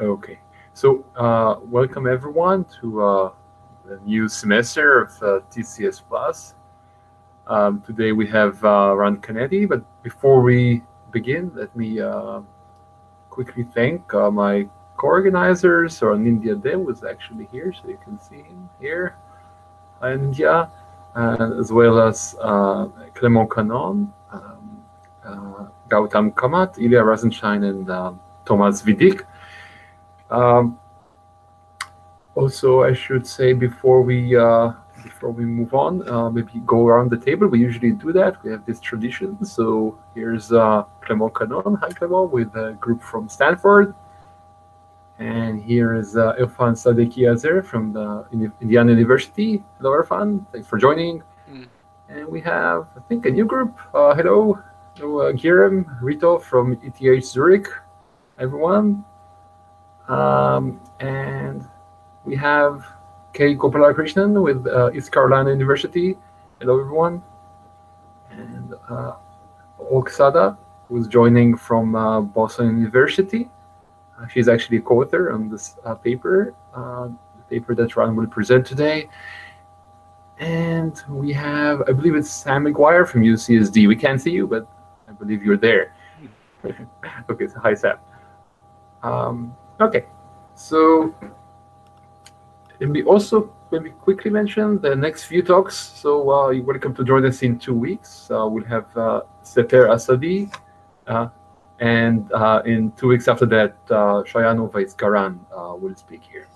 Okay, so uh, welcome everyone to uh, the new semester of uh, TCS Plus. Um, today we have uh, Ran Canetti, but before we begin, let me uh, quickly thank uh, my co-organizers. So Anindya De was actually here, so you can see him here. Anindya, as well as Clément Canonne, um, Gautam Kamath, Ilya Razenshteyn, and um, Thomas Vidick. Um, also, I should say before we uh, before we move on, uh, maybe go around the table. We usually do that. We have this tradition. So here's uh, Clément Canonne. Hi, Clément, with a group from Stanford. And here is uh, Irfan Sadeki Azer from the Indiana University. Hello, Irfan. Thanks for joining. Mm. And we have, I think, a new group. Uh, hello, hello uh, Guillaume Rito from ETH Zurich. Everyone. Um, and we have K. Gopalakrishnan with uh, East Carolina University. Hello, everyone. And uh, Oksana, who's joining from uh, Boston University. Uh, she's actually a co-author on this uh, paper, uh, the paper that Ran will present today. And we have, I believe it's Sam McGuire from UCSD. We can't see you, but I believe you're there. okay, so hi, Sam. Um, Okay, so let me also maybe quickly mention the next few talks. So uh, you're welcome to join us in two weeks. Uh, we'll have uh, Sepehr Assadi, uh, and uh, in two weeks after that, uh, Shayan Oveis Gharan uh, will speak here.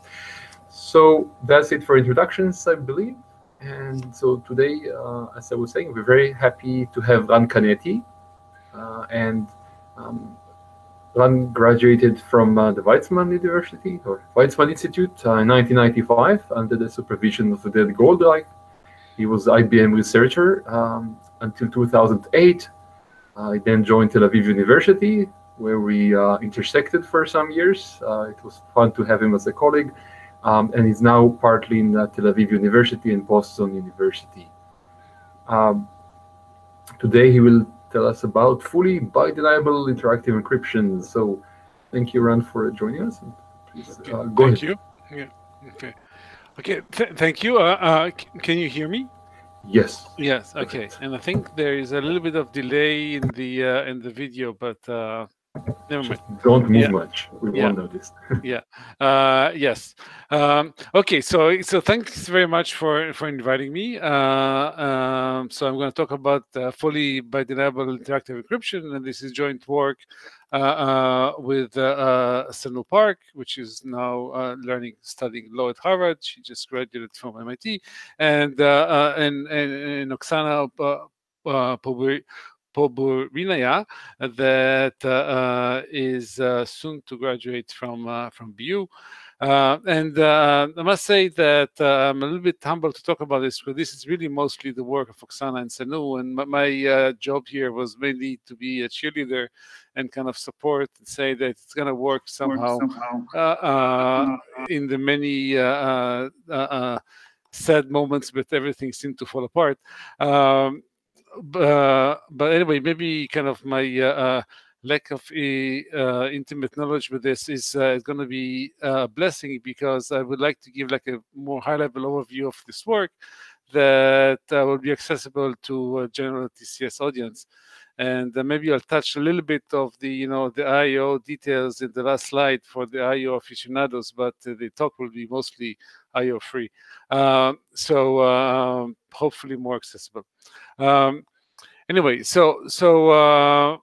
So that's it for introductions, I believe. And so today, uh, as I was saying, we're very happy to have Ran Canetti, and um, Ran graduated from uh, the Weizmann University or Weizmann Institute uh, in 1995 under the supervision of Oded Goldreich. He was IBM researcher um, until 2008. Uh, he then joined Tel Aviv University, where we uh, intersected for some years. Uh, it was fun to have him as a colleague. Um, and he's now partly in uh, Tel Aviv University and Boston University. Um, today he will tell us about fully bi-deniable interactive encryption. So thank you, Ran, for joining us. Please, uh, go thank ahead. you. Yeah. Okay. Okay. Th thank you. Uh, uh, can you hear me? Yes. Yes. Okay. And I think there is a little bit of delay in the uh, in the video, but uh, Never mind. don't move yeah. much. We yeah. won't notice. yeah. Uh, yes. Um, okay. So so thanks very much for for inviting me. Uh, um, so I'm going to talk about uh, fully bi-deniable interactive encryption, and this is joint work uh, uh, with uh, Sunoo Park, which is now learning studying law at Harvard. She just graduated from MIT, and and, and, and Oksana. Uh, Poburinnaya that uh, uh, is uh, soon to graduate from from BU. Uh, and uh, I must say that uh, I'm a little bit humble to talk about this, but this is really mostly the work of Oksana and Sunoo. And my, my job here was mainly to be a cheerleader and kind of support and say that it's going to work somehow, work somehow. in the many sad moments, but everything seemed to fall apart. Um, uh, but anyway, maybe kind of my uh, uh lack of uh, intimate knowledge with this is, uh, going to be a blessing because I would like to give like a more high level overview of this work that will be accessible to a general TCS audience. And maybe I'll touch a little bit of the, you know, the IO details in the last slide for the IO aficionados, but the talk will be mostly IO free. Um, so um, hopefully more accessible. Um, anyway, so so uh,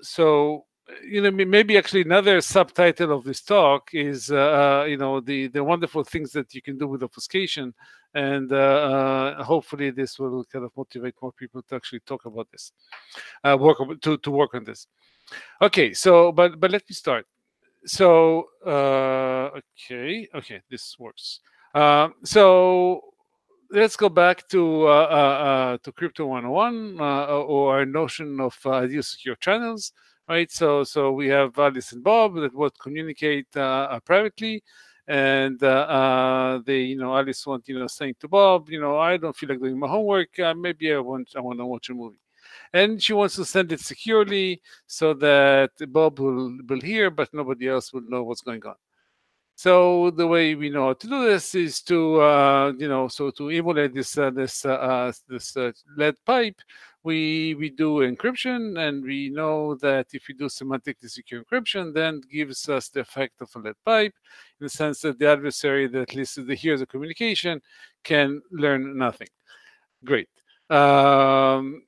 so you know maybe actually another subtitle of this talk is uh, uh, you know the the wonderful things that you can do with obfuscation and uh, uh, hopefully this will kind of motivate more people to actually talk about this uh, work to, to work on this. Okay so but but let me start. So uh, okay okay this works. Uh, so let's go back to uh, uh, uh to crypto 101 uh, or our notion of ideal secure channels right? So so we have alice and bob that would communicate privately and uh they you know alice want you know saying to bob you know i don't feel like doing my homework maybe i want i want to watch a movie and she wants to send it securely so that Bob will, will hear, but nobody else will know what's going on. So the way we know how to do this is to, uh, you know, so to emulate this uh, this uh, uh this uh, lead pipe, we we do encryption, and we know that if we do semantically secure encryption, then gives us the effect of a lead pipe, in the sense that the adversary that listens to hears the communication can learn nothing. Great. Um,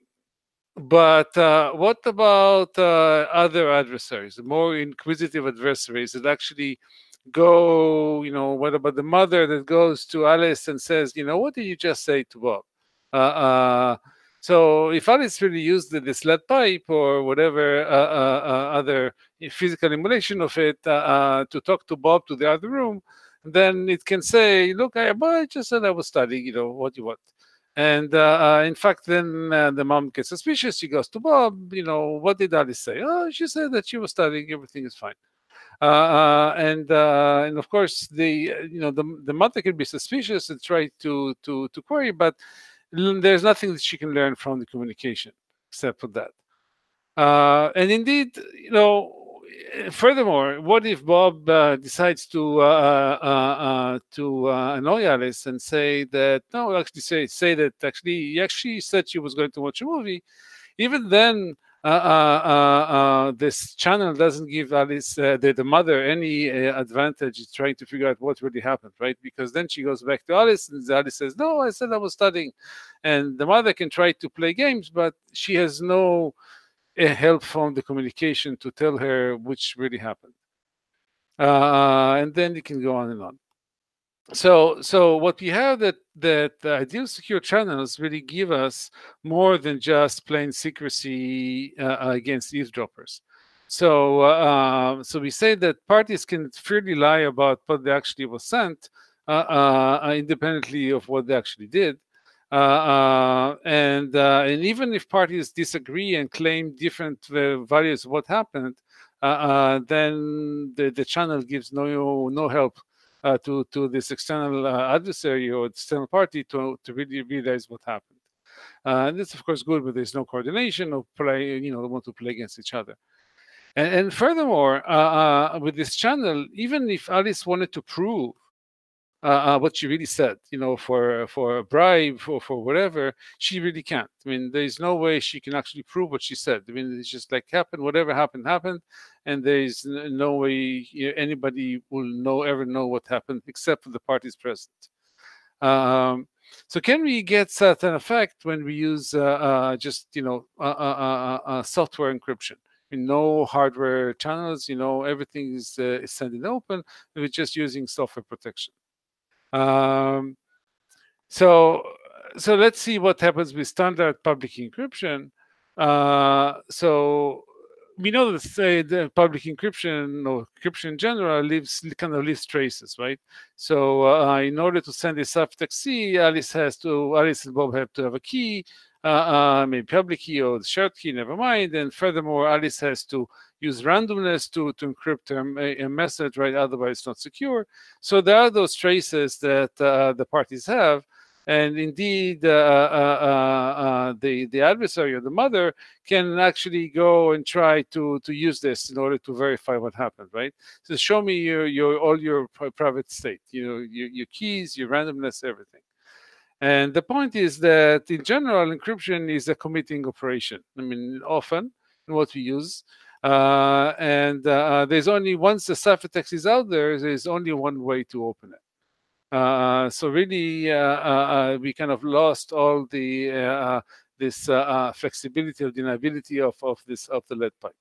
but uh, what about uh, other adversaries, more inquisitive adversaries that actually go, you know, what about the mother that goes to Alice and says, you know, what did you just say to Bob? Uh, uh, so if Alice really used this lead pipe or whatever uh, uh, uh other physical emulation of it uh, uh, to talk to Bob to the other room, then it can say, look, I, I just said I was studying, you know, what you want. And in fact, then the mom gets suspicious. She goes to Bob, you know, what did Alice say? Oh, she said that she was studying, everything is fine. Uh, uh, and uh, and of course the you know the the mother can be suspicious and try to to to query, but there's nothing that she can learn from the communication except for that. and indeed, you know, furthermore, what if Bob uh, decides to uh, uh, to annoy Alice and say that no, actually say say that actually he actually said she was going to watch a movie, even then Uh, uh, uh, this channel doesn't give Alice, the, the mother, any advantage trying to figure out what really happened, right? Because then she goes back to Alice and Alice says, No, I said I was studying. And the mother can try to play games, but she has no help from the communication to tell her which really happened. Uh, and then you can go on and on so so what we have that that uh, ideal secure channels really give us more than just plain secrecy uh, against eavesdroppers. So uh, so we say that parties can freely lie about what they actually was sent uh, uh, independently of what they actually did. Uh, and and even if parties disagree and claim different values of what happened then the, the channel gives no no help uh, to to this external uh, adversary or external party to to really realize what happened. Uh, and it's of course good, but there's no coordination or play. You know, they want to play against each other. And, and furthermore, uh, uh, with this channel, even if Alice wanted to prove uh, uh, what she really said, you know, for for a bribe or for whatever, she really can't. I mean, there's no way she can actually prove what she said. I mean, it's just like happened, whatever happened, happened, and there's no way anybody will know ever know what happened except for the parties present. Um, so can we get certain effect when we use uh, uh, just you know uh, uh, software encryption? no hardware channels, you know, everything is, is sent in open. We're just using software protection. Um, so, so let's see what happens with standard public encryption. Uh, so we know that say the public encryption or encryption in general leaves kind of leaves traces, right? So uh, in order to send a ciphertext C, Alice has to Alice and Bob have to have a key, uh, uh, maybe public key or the shared key, never mind. And furthermore, Alice has to use randomness to, to encrypt a, a message, right? Otherwise, it's not secure. So there are those traces that uh, the parties have. And indeed, uh, uh, uh, uh, the, the adversary or the mother can actually go and try to, to use this in order to verify what happened, right? So show me your, your all your private state, you know, your, your keys, your randomness, everything. And the point is that in general, encryption is a committing operation. I mean, often what we use. Uh, and uh, there's only once the ciphertext is out there, there's only one way to open it. Uh, so really, uh, uh, we kind of lost all the uh, this flexibility or deniability of, of this of the lead pipe.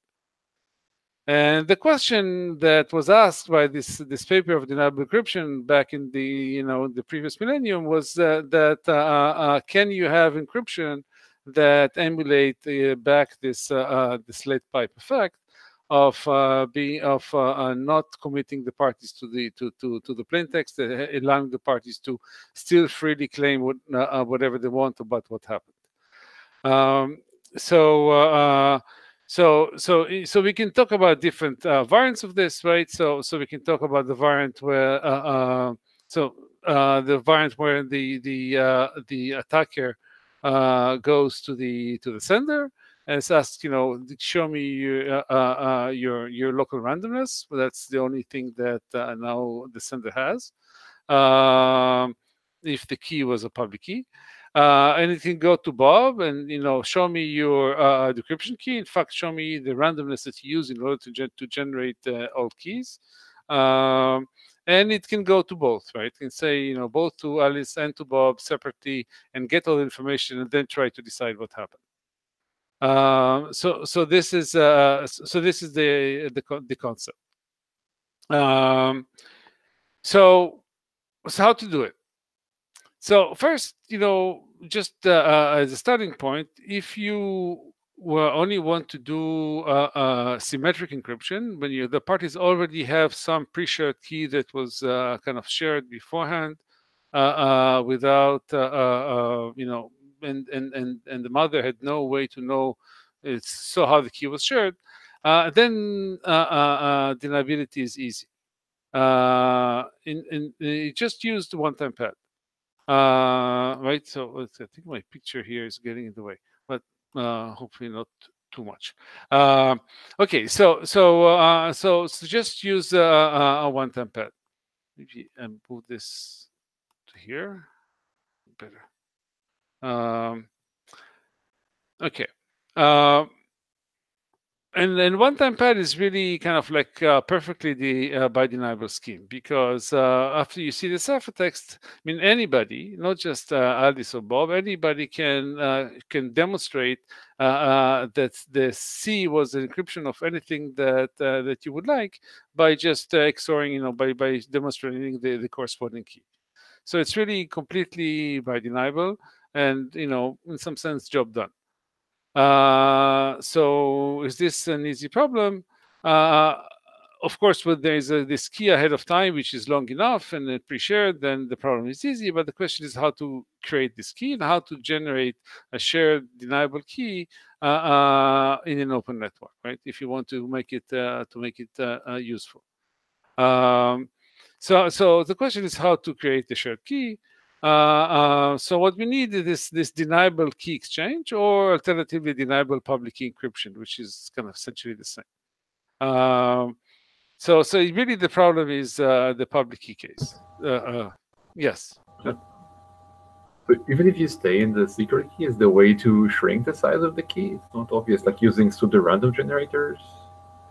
And the question that was asked by this this paper of deniable encryption back in the you know the previous millennium was uh, that uh, uh, can you have encryption that emulate uh, back this uh, uh, this lead pipe effect of being of not committing the parties to the to to, to the plain text, allowing the parties to still freely claim what, whatever they want about what happened. Um, so so so so we can talk about different uh, variants of this, right? So so we can talk about the variant where uh, uh, so uh, the variant where the the uh, the attacker uh, goes to the to the sender, and it's asked, you know, show me your uh, uh, your your local randomness. Well, that's the only thing that uh, now the sender has. Um, if the key was a public key. Uh, and it can go to Bob and you know show me your uh, decryption key. In fact, show me the randomness that you use in order to, to generate uh, all keys. Um, and it can go to both, right? Can say you know both to Alice and to Bob separately and get all the information and then try to decide what happened. Um, so so this is uh, so this is the the, the concept. Um, so so how to do it? So first, you know, just uh, uh, as a starting point, if you only want to do uh, uh, symmetric encryption, when you, the parties already have some pre-shared key that was uh, kind of shared beforehand, uh, without you know, and and and and the mother had no way to know it's so how the key was shared, then the deniability is easy. in, in, in just use the one-time pad. Uh, right, so I think my picture here is getting in the way, but uh, hopefully not too much. Uh, okay, so so uh, so so just use uh, a one-time pad. Maybe and move this to here. Better. Um, okay. Uh, and and one-time pad is really kind of like uh, perfectly the uh, bi-deniable scheme because uh, after you see the ciphertext, I mean anybody, not just uh, Alice or Bob, anybody can uh, can demonstrate uh, that the C was an encryption of anything that that you would like by just XORing, you know, by by demonstrating the, the corresponding key. So it's really completely bi-deniable, and you know, in some sense, job done. Uh, so is this an easy problem? Uh, of course, when there is a, this key ahead of time, which is long enough and pre-shared, then the problem is easy. But the question is how to create this key and how to generate a shared deniable key uh, uh, in an open network, right? If you want to make it uh, to make it uh, useful. Um, so, so the question is how to create the shared key. Uh, uh, so what we need is this, this deniable key exchange or alternatively deniable public key encryption, which is kind of essentially the same. Um, so, so really the problem is uh, the public key case. Uh, uh, yes. So even if you stay in the secret key, is the way to shrink the size of the key? It's not obvious, like using pseudo-random generators.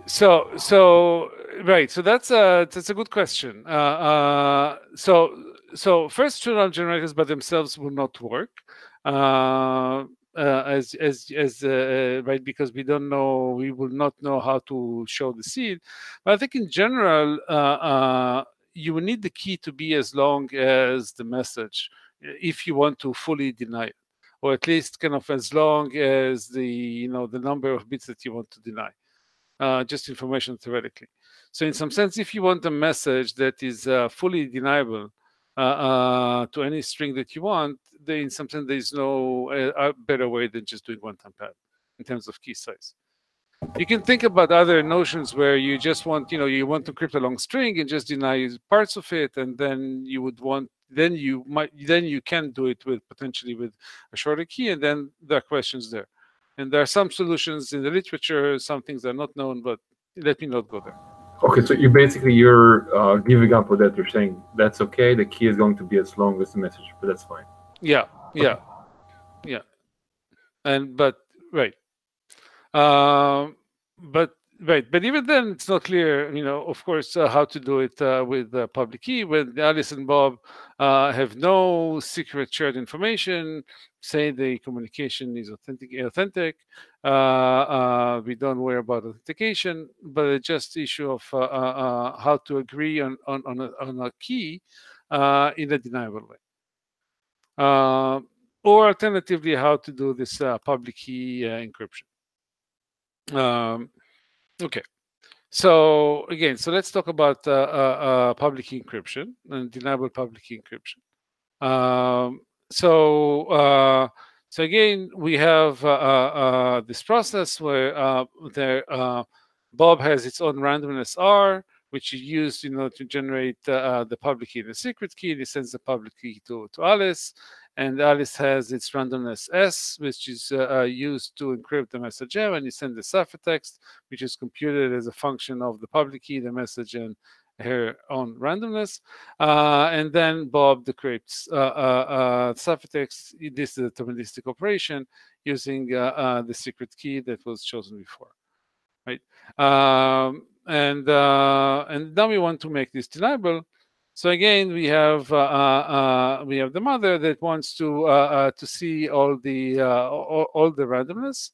So, so right. So that's a that's a good question. Uh, so so first random generators by themselves will not work uh, uh, as as as uh, right because we don't know we will not know how to show the seed. But i think in general uh, uh, you will need the key to be as long as the message if you want to fully deny it or at least kind of as long as the you know the number of bits that you want to deny uh, just information theoretically. So in some sense if you want a message that is fully deniable uh, uh, to any string that you want, there, in some sense, there's no uh, better way than just doing one-time pad in terms of key size. You can think about other notions where you just want, you know, you want to encrypt a long string and just deny parts of it, and then you would want, then you might, then you can do it with potentially with a shorter key, and then there are questions there. And there are some solutions in the literature, some things are not known, but let me not go there. Okay, so you basically you're uh, giving up with that. You're saying that's okay. The key is going to be as long as the message, but that's fine. Yeah, yeah, okay. yeah. And but right, um, but right, but even then, it's not clear. You know, of course, uh, how to do it uh, with the public key when Alice and Bob uh, have no secret shared information. Say the communication is authentic. Authentic. Uh, uh, we don't worry about authentication, but it's just issue of uh, how to agree on on on a, on a key in a deniable way. or alternatively, how to do this public key encryption. Um, okay. So again, so let's talk about uh, uh, public encryption and deniable public encryption. Um, so uh, so again, we have uh, uh, this process where uh, there Bob has its own randomness R, which is used, you know, to generate the public key and the secret key. He sends the public key to, to Alice, and Alice has its randomness S, which is uh, uh, used to encrypt the message M, and you send the ciphertext, which is computed as a function of the public key, the message, and her own randomness. Uh, and then Bob decrypts uh, uh, uh ciphertext. This is a deterministic operation using the secret key that was chosen before, right? Um, and and now we want to make this deniable. So again, we have uh, uh, we have the mother that wants to uh, to see all the all, all, the randomness,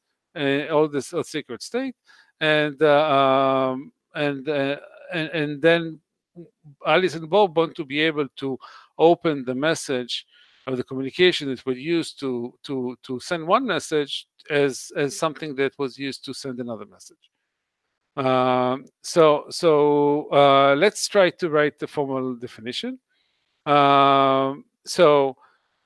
all this secret state, and um, and, and and then Alice and Bob want to be able to open the message of the communication that was used to to to send one message as as something that was used to send another message. Um, so so uh, let's try to write the formal definition. Um, so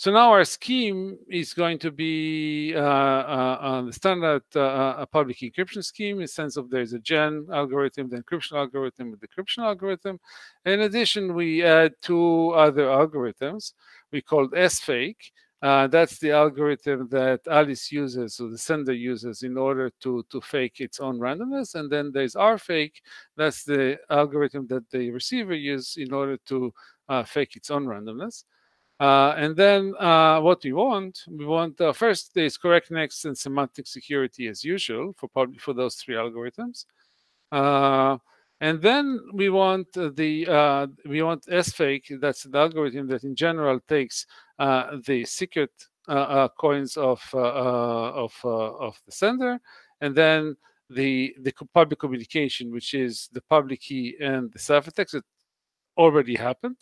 so now our scheme is going to be uh, uh, the standard uh, a public encryption scheme in the sense of there's a gen algorithm, the encryption algorithm, the decryption algorithm. In addition, we add two other algorithms we called S-fake, uh, that's the algorithm that Alice uses, or the sender uses, in order to, to fake its own randomness. And then there's R-fake, that's the algorithm that the receiver uses in order to uh, fake its own randomness. Uh, and then uh, what we want, we want uh, first there's correctness and semantic security as usual for, for those three algorithms. Uh, and then we want the uh, we want S-fake. That's the algorithm that in general takes uh, the secret coins of of of the sender, and then the the public communication, which is the public key and the ciphertext that already happened.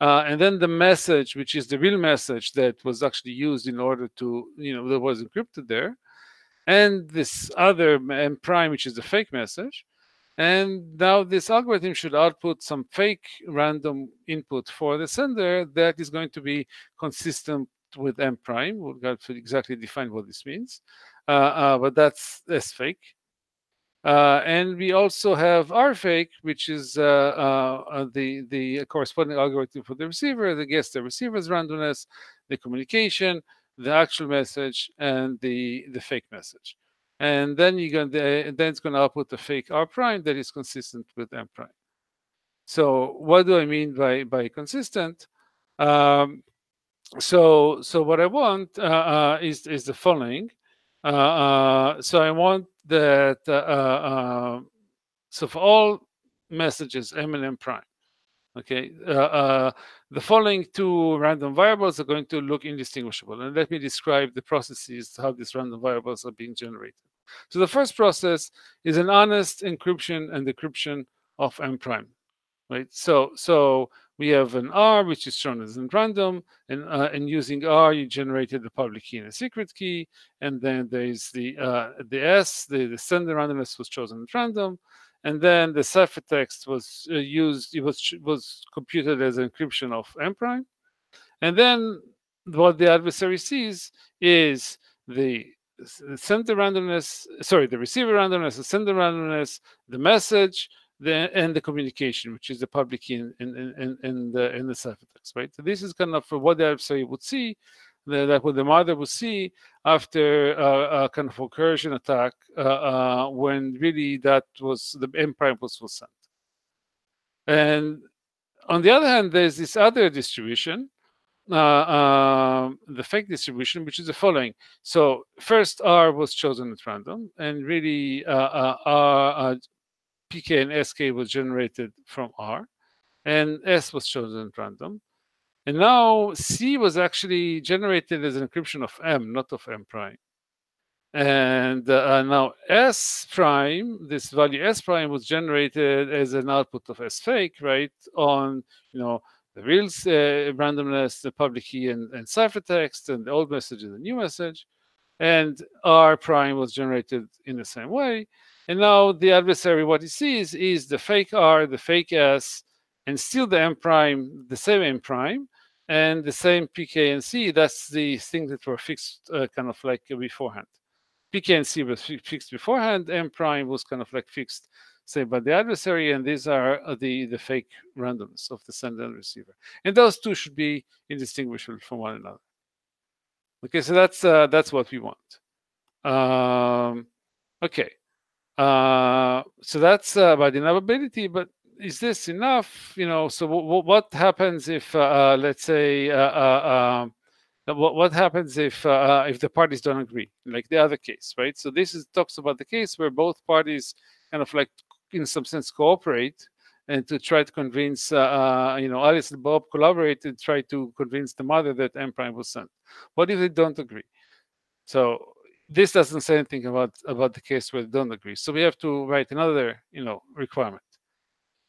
And then the message, which is the real message that was actually used in order to, you know, that was encrypted there. And this other M prime, which is the fake message. And now this algorithm should output some fake random input for the sender that is going to be consistent with M prime. We'll got to exactly define what this means. Uh, uh, but that's S fake. Uh, and we also have R fake, which is uh, uh, uh, the, the corresponding algorithm for the receiver that gets the receiver's randomness, the communication, the actual message, and the, the fake message and then you're going then it's going to output the fake r prime that is consistent with m prime. So what do I mean by by consistent? Um, so so what I want uh, is is the following. Uh, uh so I want that uh, so for all messages m and m prime, okay, the following two random variables are going to look indistinguishable. And let me describe the processes, how these random variables are being generated. So the first process is an honest encryption and decryption of M prime, right? So, so we have an R, which is shown as in random, and, uh, and using R, you generated the public key and a secret key, and then there's the uh, the S, the, the sender randomness was chosen at random, and then the ciphertext was uh, used, it was, was computed as encryption of M prime. And then what the adversary sees is the sender randomness, sorry, the receiver randomness, the sender randomness, the message, the, and the communication, which is the public key in, in, in, in the, in the ciphertext, right? So this is kind of what the adversary would see that what the mother would see after uh, a kind of coercion attack uh, uh, when really that was the M prime was, was sent. And on the other hand, there's this other distribution, uh, uh, the fake distribution, which is the following. So first R was chosen at random, and really uh, R, PK and SK was generated from R, and S was chosen at random. And now C was actually generated as an encryption of M, not of M prime. And uh, now S prime, this value S prime was generated as an output of S fake, right? On, you know, the real uh, randomness, the public key and, and ciphertext, and the old message and the new message. And R prime was generated in the same way. And now the adversary, what he sees is the fake R, the fake S, and still the M prime, the same M prime, and the same PK and C, that's the things that were fixed uh, kind of like beforehand. PK and C was fixed beforehand, M prime was kind of like fixed, say, by the adversary, and these are uh, the, the fake randoms of the sender and receiver. And those two should be indistinguishable from one another. Okay, so that's uh, that's what we want. Um, okay, uh, so that's uh, about deniability, but is this enough? You know, so what happens if, uh, uh, let's say, uh, uh um, what, what happens if uh, if the parties don't agree, like the other case, right? So this is talks about the case where both parties kind of like, in some sense, cooperate and to try to convince, you know, Alice and Bob collaborate and try to convince the mother that M prime was sent. What if they don't agree? So this doesn't say anything about about the case where they don't agree. So we have to write another, you know, requirement.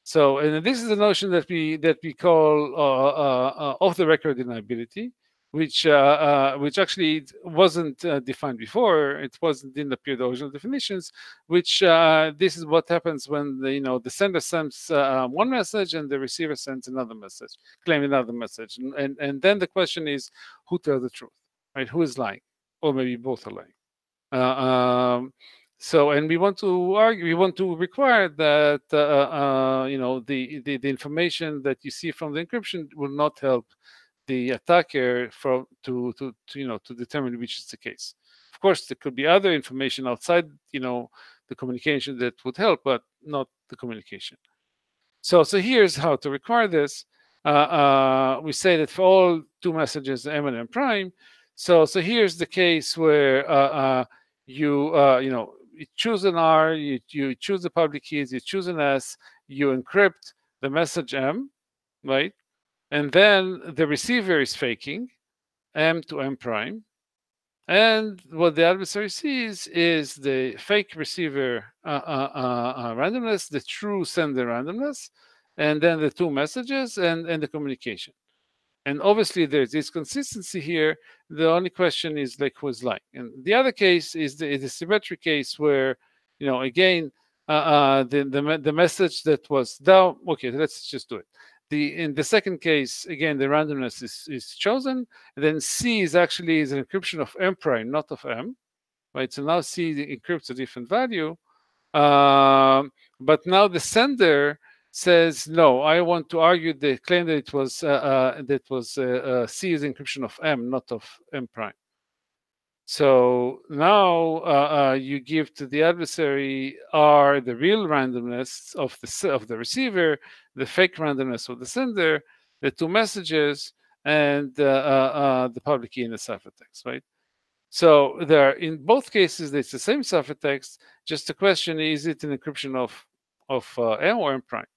So, and this is the notion that we that we call uh, uh, uh, off the record deniability, which uh, uh, which actually wasn't uh, defined before. It wasn't in the pure original definitions. Which this is what happens when the you know the sender sends one message and the receiver sends another message, claiming another message, and, and and then the question is who tells the truth, right? Who is lying, or maybe both are lying. Um, so, and we want to argue, we want to require that uh, uh, you know the, the, the information that you see from the encryption will not help the attacker from to, to to you know to determine which is the case. Of course, there could be other information outside you know the communication that would help, but not the communication. So, so here's how to require this. Uh, uh we say that for all two messages, M and M prime. So, so here's the case where uh, uh, you you know you choose an R, you, you choose the public keys, you choose an S, you encrypt the message M, right? And then the receiver is faking M to M prime. And what the adversary sees is the fake receiver uh, uh, uh, uh randomness, the true sender randomness, and then the two messages and, and the communication. And obviously there's this consistency here. The only question is like who's lying. And the other case is the, the symmetric case where, you know, again, uh, uh, the, the, the message that was down, okay, let's just do it. The, in the second case, again, the randomness is, is chosen. then C is actually is an encryption of M prime, not of M, right? So now C encrypts a different value. Um, but now the sender says no. I want to argue the claim that it was uh, uh, that was uh, uh C is encryption of M, not of M prime. So now uh, uh, you give to the adversary R the real randomness of the of the receiver, the fake randomness of the sender, the two messages, and the public key in the ciphertext, right? So there, are, in both cases, it's the same ciphertext. Just the question is, it an encryption of of M or M prime?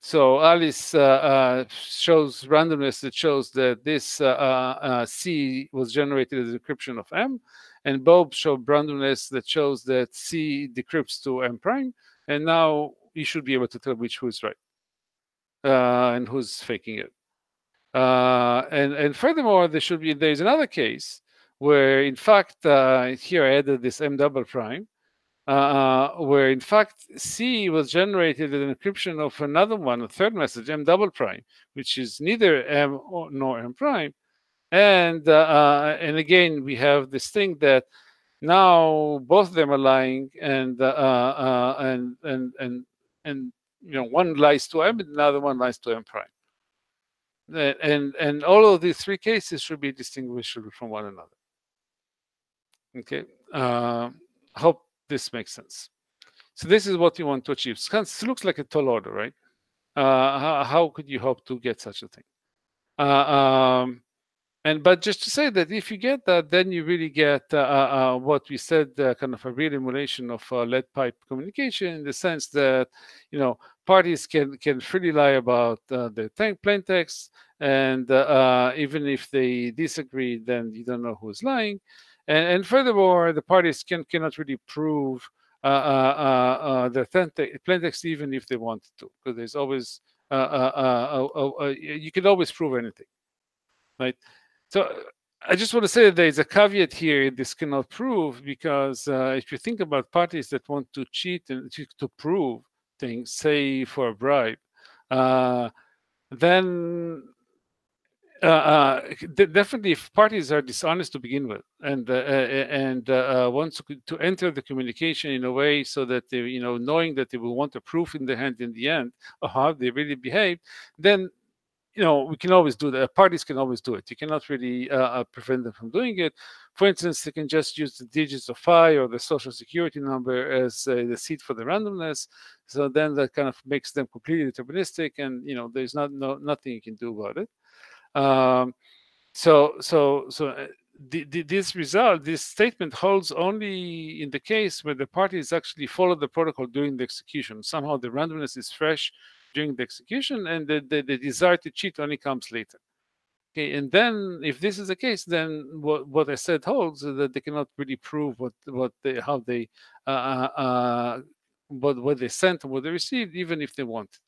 So Alice uh, uh, shows randomness that shows that this uh, uh, uh C was generated as encryption of M, and Bob showed randomness that shows that C decrypts to M prime, and now you should be able to tell which who is right uh, and who's faking it. and and furthermore, there should be there's another case where in fact here I added this M double prime uh, where in fact C was generated an encryption of another one, a third message, M double prime, which is neither M or, nor M prime. And uh, uh, and again, we have this thing that now both of them are lying, and uh, uh, and and and and you know one lies to M, and another one lies to M prime. And and all of these three cases should be distinguishable from one another. Okay. Uh, hope this makes sense. So this is what you want to achieve. It looks like a tall order, right? Uh, how, could you hope to get such a thing? Uh, um, and but just to say that if you get that, then you really get uh, uh, uh what we said, uh, kind of a real emulation of lead pipe communication, in the sense that you know parties can can freely lie about the plain text, and even if they disagree, then you don't know who's lying. And, and furthermore, the parties can cannot really prove uh, uh, uh, uh the authentic plaintext even if they want to, because there's always uh, uh, you can always prove anything, right? So I just want to say that there's a caveat here. This cannot prove because if you think about parties that want to cheat and to, to prove things, say for a bribe, then uh, uh, definitely, if parties are dishonest to begin with, and uh, and uh, want to, to enter the communication in a way so that they, you know, knowing that they will want a proof in the hand in the end of how they really behave, then you know, we can always do that. Parties can always do it. You cannot really uh, uh, prevent them from doing it. For instance, they can just use the digits of pi or the social security number as uh, the seed for the randomness. So then that kind of makes them completely deterministic, and you know, there's not no nothing you can do about it. Um, so so so uh, the, the, this result, this statement holds only in the case where the parties actually follow the protocol during the execution. Somehow the randomness is fresh during the execution and the, the, the desire to cheat only comes later. Okay, and then if this is the case, then what, what I said holds that they cannot really prove what what they how they uh, uh, uh what what they sent and what they received, even if they wanted.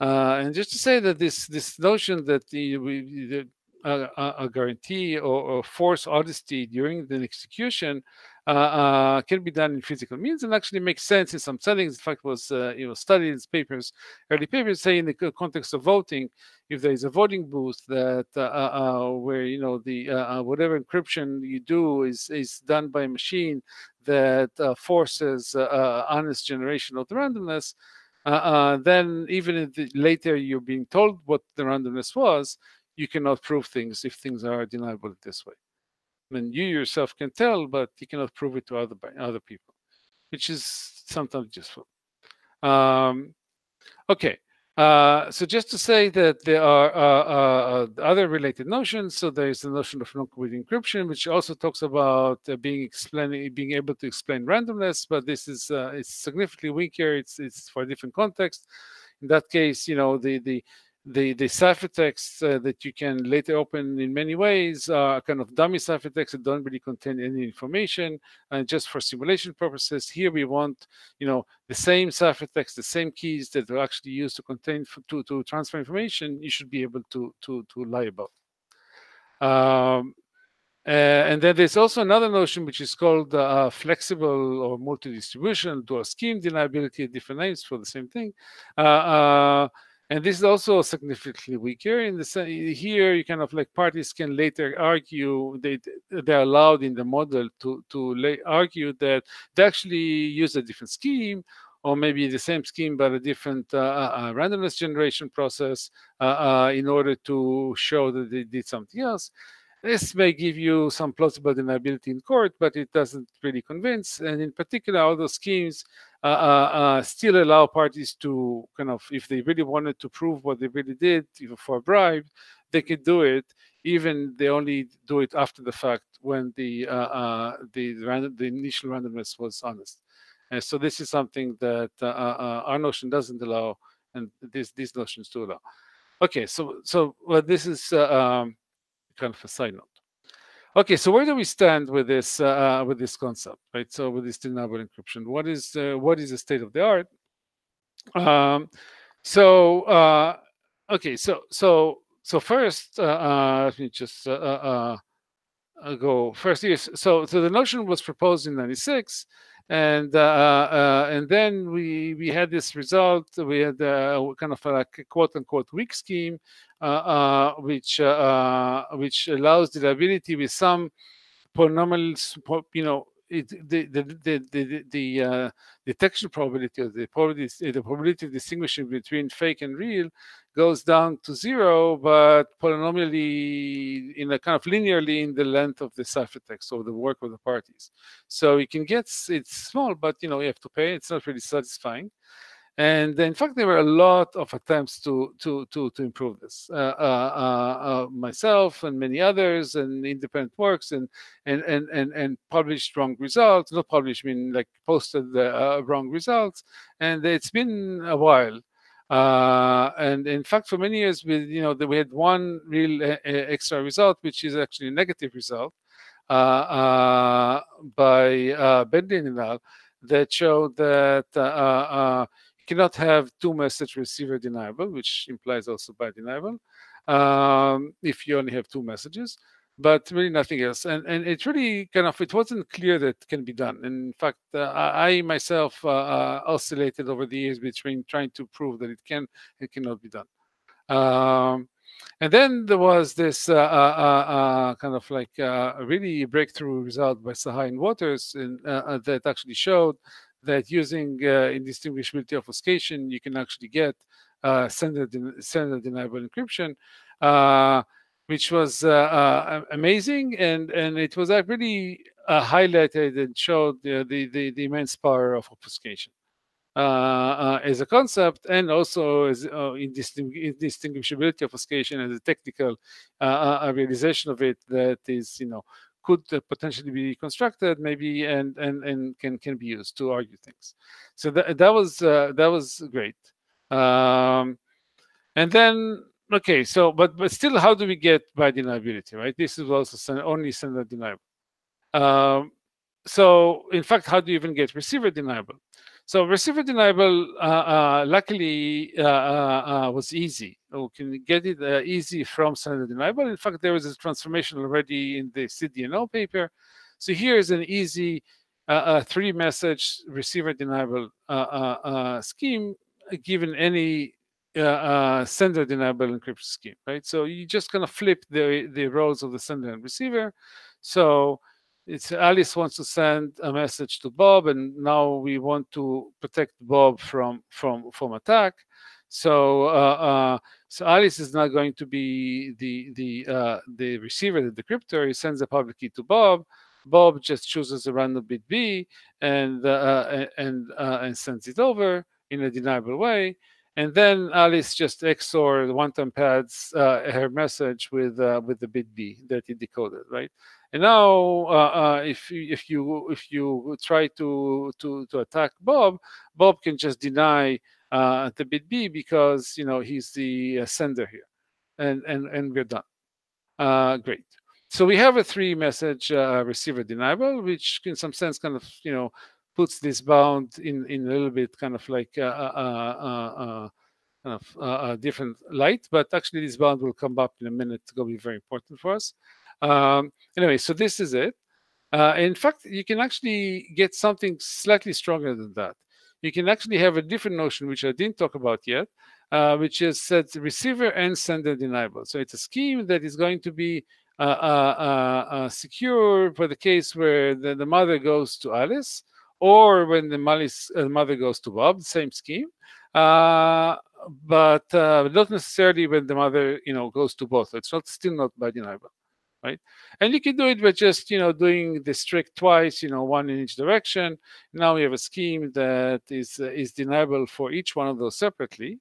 Uh, and just to say that this this notion that the, the a, guarantee or, or, force honesty during the execution uh, uh, can be done in physical means and actually makes sense in some settings. In fact, was uh, you know studied in papers, early papers say in the context of voting, if there is a voting booth that uh, uh, uh, where you know the whatever encryption you do is is done by a machine that forces honest generation of the randomness. Then even the, later you're being told what the randomness was, you cannot prove things if things are deniable this way. I mean, you yourself can tell, but you cannot prove it to other other people, which is sometimes useful. Um, okay, uh, so just to say that there are uh, uh, uh other related notions. So there is the notion of non-committing encryption, which also talks about uh, being explaining, being able to explain randomness, but this is it's significantly weaker. It's it's for a different context. In that case, you know the the the the ciphertexts uh, that you can later open in many ways are kind of dummy ciphertexts that don't really contain any information and just for simulation purposes here we want you know the same ciphertext the same keys that are actually used to contain to to transfer information you should be able to to to lie about. Um, uh, and then there's also another notion which is called uh, flexible or multi-distribution dual scheme deniability different names for the same thing. Uh, uh and this is also significantly weaker in the here you kind of like parties can later argue they they're allowed in the model to to argue that they actually use a different scheme or maybe the same scheme but a different uh, uh, uh randomness generation process uh, uh, in order to show that they did something else this may give you some plausible deniability in court, but it doesn't really convince. And in particular, all those schemes uh, uh, uh, still allow parties to kind of, if they really wanted to prove what they really did, even for a bribe, they could do it. Even they only do it after the fact when the uh, uh, the random, the initial randomness was honest. And so this is something that uh, our notion doesn't allow, and these these notions do allow. Okay, so so well, this is um, kind of a side note. Okay, so where do we stand with this uh, with this concept, right? So with this deniable encryption, what is uh, what is the state of the art? Um, so uh, okay, so so so first, uh, uh, let me just uh, go first. Yes, so so the notion was proposed in '96, and and then we we had this result. We had a kind of like a quote unquote weak scheme uh, uh, which uh, which allows deniability with some polynomials, you know, it, the the the the, the uh, detection probability or the probability the probability of distinguishing between fake and real goes down to zero, but polynomially in a kind of linearly in the length of the ciphertext or the work of the parties. So you can get it's small, but you know you have to pay. It's not really satisfying. And in fact, there were a lot of attempts to to to, to improve this. Uh, uh, uh, uh myself and many others, and independent works, and and and and, and published wrong results. Not published, I mean like posted uh, wrong results. And it's been a while. Uh, and in fact, for many years, we you know we had one real uh, uh, extra result, which is actually a negative result uh, by Bendlin and al. that showed that you cannot have two message receiver deniable, which implies also bi-deniable, um, if you only have two messages, but really nothing else. And and it really kind of it wasn't clear that it can be done. In fact, uh, I myself uh, uh, oscillated over the years between trying to prove that it can it cannot be done. Um, and then there was this uh, uh, uh, kind of like really breakthrough result by Sahai and Waters in, that actually showed that using indistinguishability obfuscation, you can actually get sender deniable encryption, which was amazing. And, and it was really highlighted and showed the, the, the immense power of obfuscation. Uh, uh, as a concept and also as uh, indistinguishability of obfuscation as a technical realization of it that is, you know, could potentially be constructed maybe and and and can can be used to argue things. So that that was uh, that was great. Um, and then okay, so but but still, how do we get bi-deniability? Right, this is also only sender deniable. Um, so in fact, how do you even get receiver deniable? So receiver deniable, uh, uh, luckily, uh, uh, uh was easy. We can get it uh, easy from sender deniable. In fact, there was a transformation already in the CDNO paper. So here is an easy three-message receiver deniable scheme given any sender deniable encryption scheme, right? So you just kind of flip the the roles of the sender and receiver. So it's Alice wants to send a message to Bob, and now we want to protect Bob from from from attack. So uh, uh, so Alice is not going to be the the uh, the receiver, the decryptor. He sends a public key to Bob. Bob just chooses a random bit B and uh, and uh, and sends it over in a deniable way. And then Alice just XOR one-time pads uh, her message with with the bit B that he decoded, right? And now, uh, uh, if if you if you try to to to attack Bob, Bob can just deny uh, the bit B because you know he's the uh, sender here, and and and we're done. Uh, great. So we have a three-message uh, receiver deniable, which in some sense kind of you know puts this bound in in a little bit kind of like kind of a different light, but actually this bound will come up in a minute. It's going to be very important for us. Um, anyway, so this is it. Uh, in fact, you can actually get something slightly stronger than that. You can actually have a different notion, which I didn't talk about yet, uh, which is that receiver and sender deniable. So it's a scheme that is going to be uh, uh, uh, uh secure for the case where the, the, mother goes to Alice or when the mother goes to Bob, same scheme. but not necessarily when the mother, you know, goes to both. It's not still not bi-deniable right? And you can do it by just, you know, doing the strict twice, you know, one in each direction. Now we have a scheme that is uh, is deniable for each one of those separately.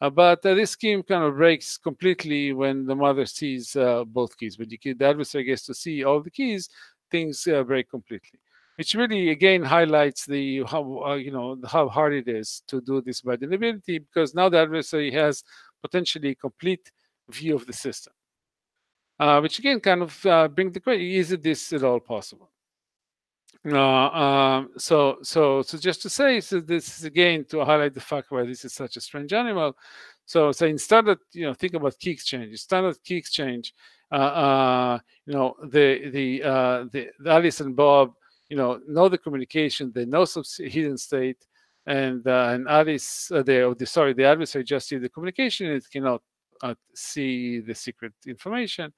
Uh, but uh, this scheme kind of breaks completely when the mother sees uh, both keys. When you, the adversary gets to see all the keys, things uh, break completely. Which really, again, highlights the how uh, you know how hard it is to do this bi-deniability because now the adversary has potentially complete view of the system uh, which again kind of uh, bring the question: Is this at all possible? Uh, um, so, so, so just to say, so this is again to highlight the fact why this is such a strange animal. So, so in standard, you know, think about key exchange. Standard key exchange, uh, uh, you know, the the, uh, the the Alice and Bob, you know, know the communication. They know some hidden state, and uh, and Alice, uh, the, the sorry, the adversary just see the communication. It cannot uh, see the secret information.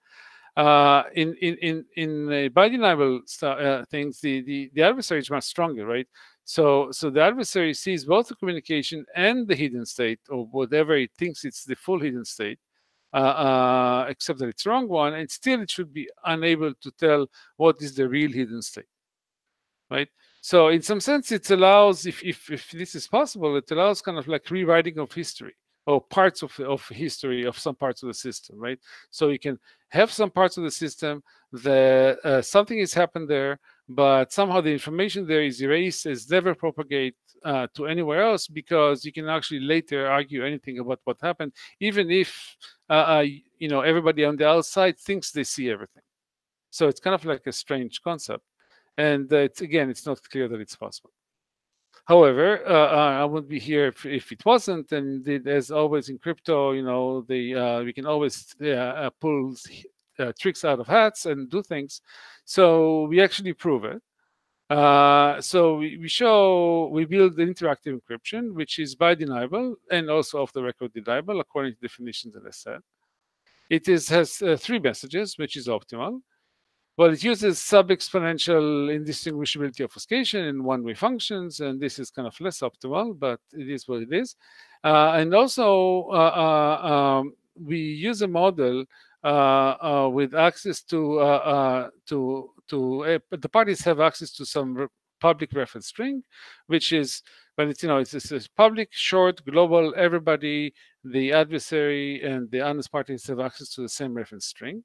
Uh, in in in in uh, deniable uh, things, the, the the adversary is much stronger, right? So so the adversary sees both the communication and the hidden state, or whatever it thinks it's the full hidden state, uh, uh, except that it's wrong one, and still it should be unable to tell what is the real hidden state, right? So in some sense, it allows, if if if this is possible, it allows kind of like rewriting of history or parts of, of history of some parts of the system, right? So you can have some parts of the system that uh, something has happened there, but somehow the information there is erased, is never propagate uh, to anywhere else because you can actually later argue anything about what happened, even if uh, uh you know everybody on the outside thinks they see everything. So it's kind of like a strange concept, and it's again, it's not clear that it's possible. However, uh, uh, I would be here if, if it wasn't, and it, as always in crypto, you know, the uh, we can always uh, pull uh, tricks out of hats and do things. So we actually prove it. Uh, so we, we, show we build the interactive encryption, which is bi-deniable and also off the record deniable according to definitions that I said. It is has three messages, which is optimal. Well, it uses sub-exponential indistinguishability obfuscation in one-way functions, and this is kind of less optimal, but it is what it is. Uh, and also, uh, uh um, we use a model uh, uh, with access to to to the parties have access to some public reference string, which is when it's you know it's, it's public, short, global. Everybody, the adversary and the honest parties have access to the same reference string.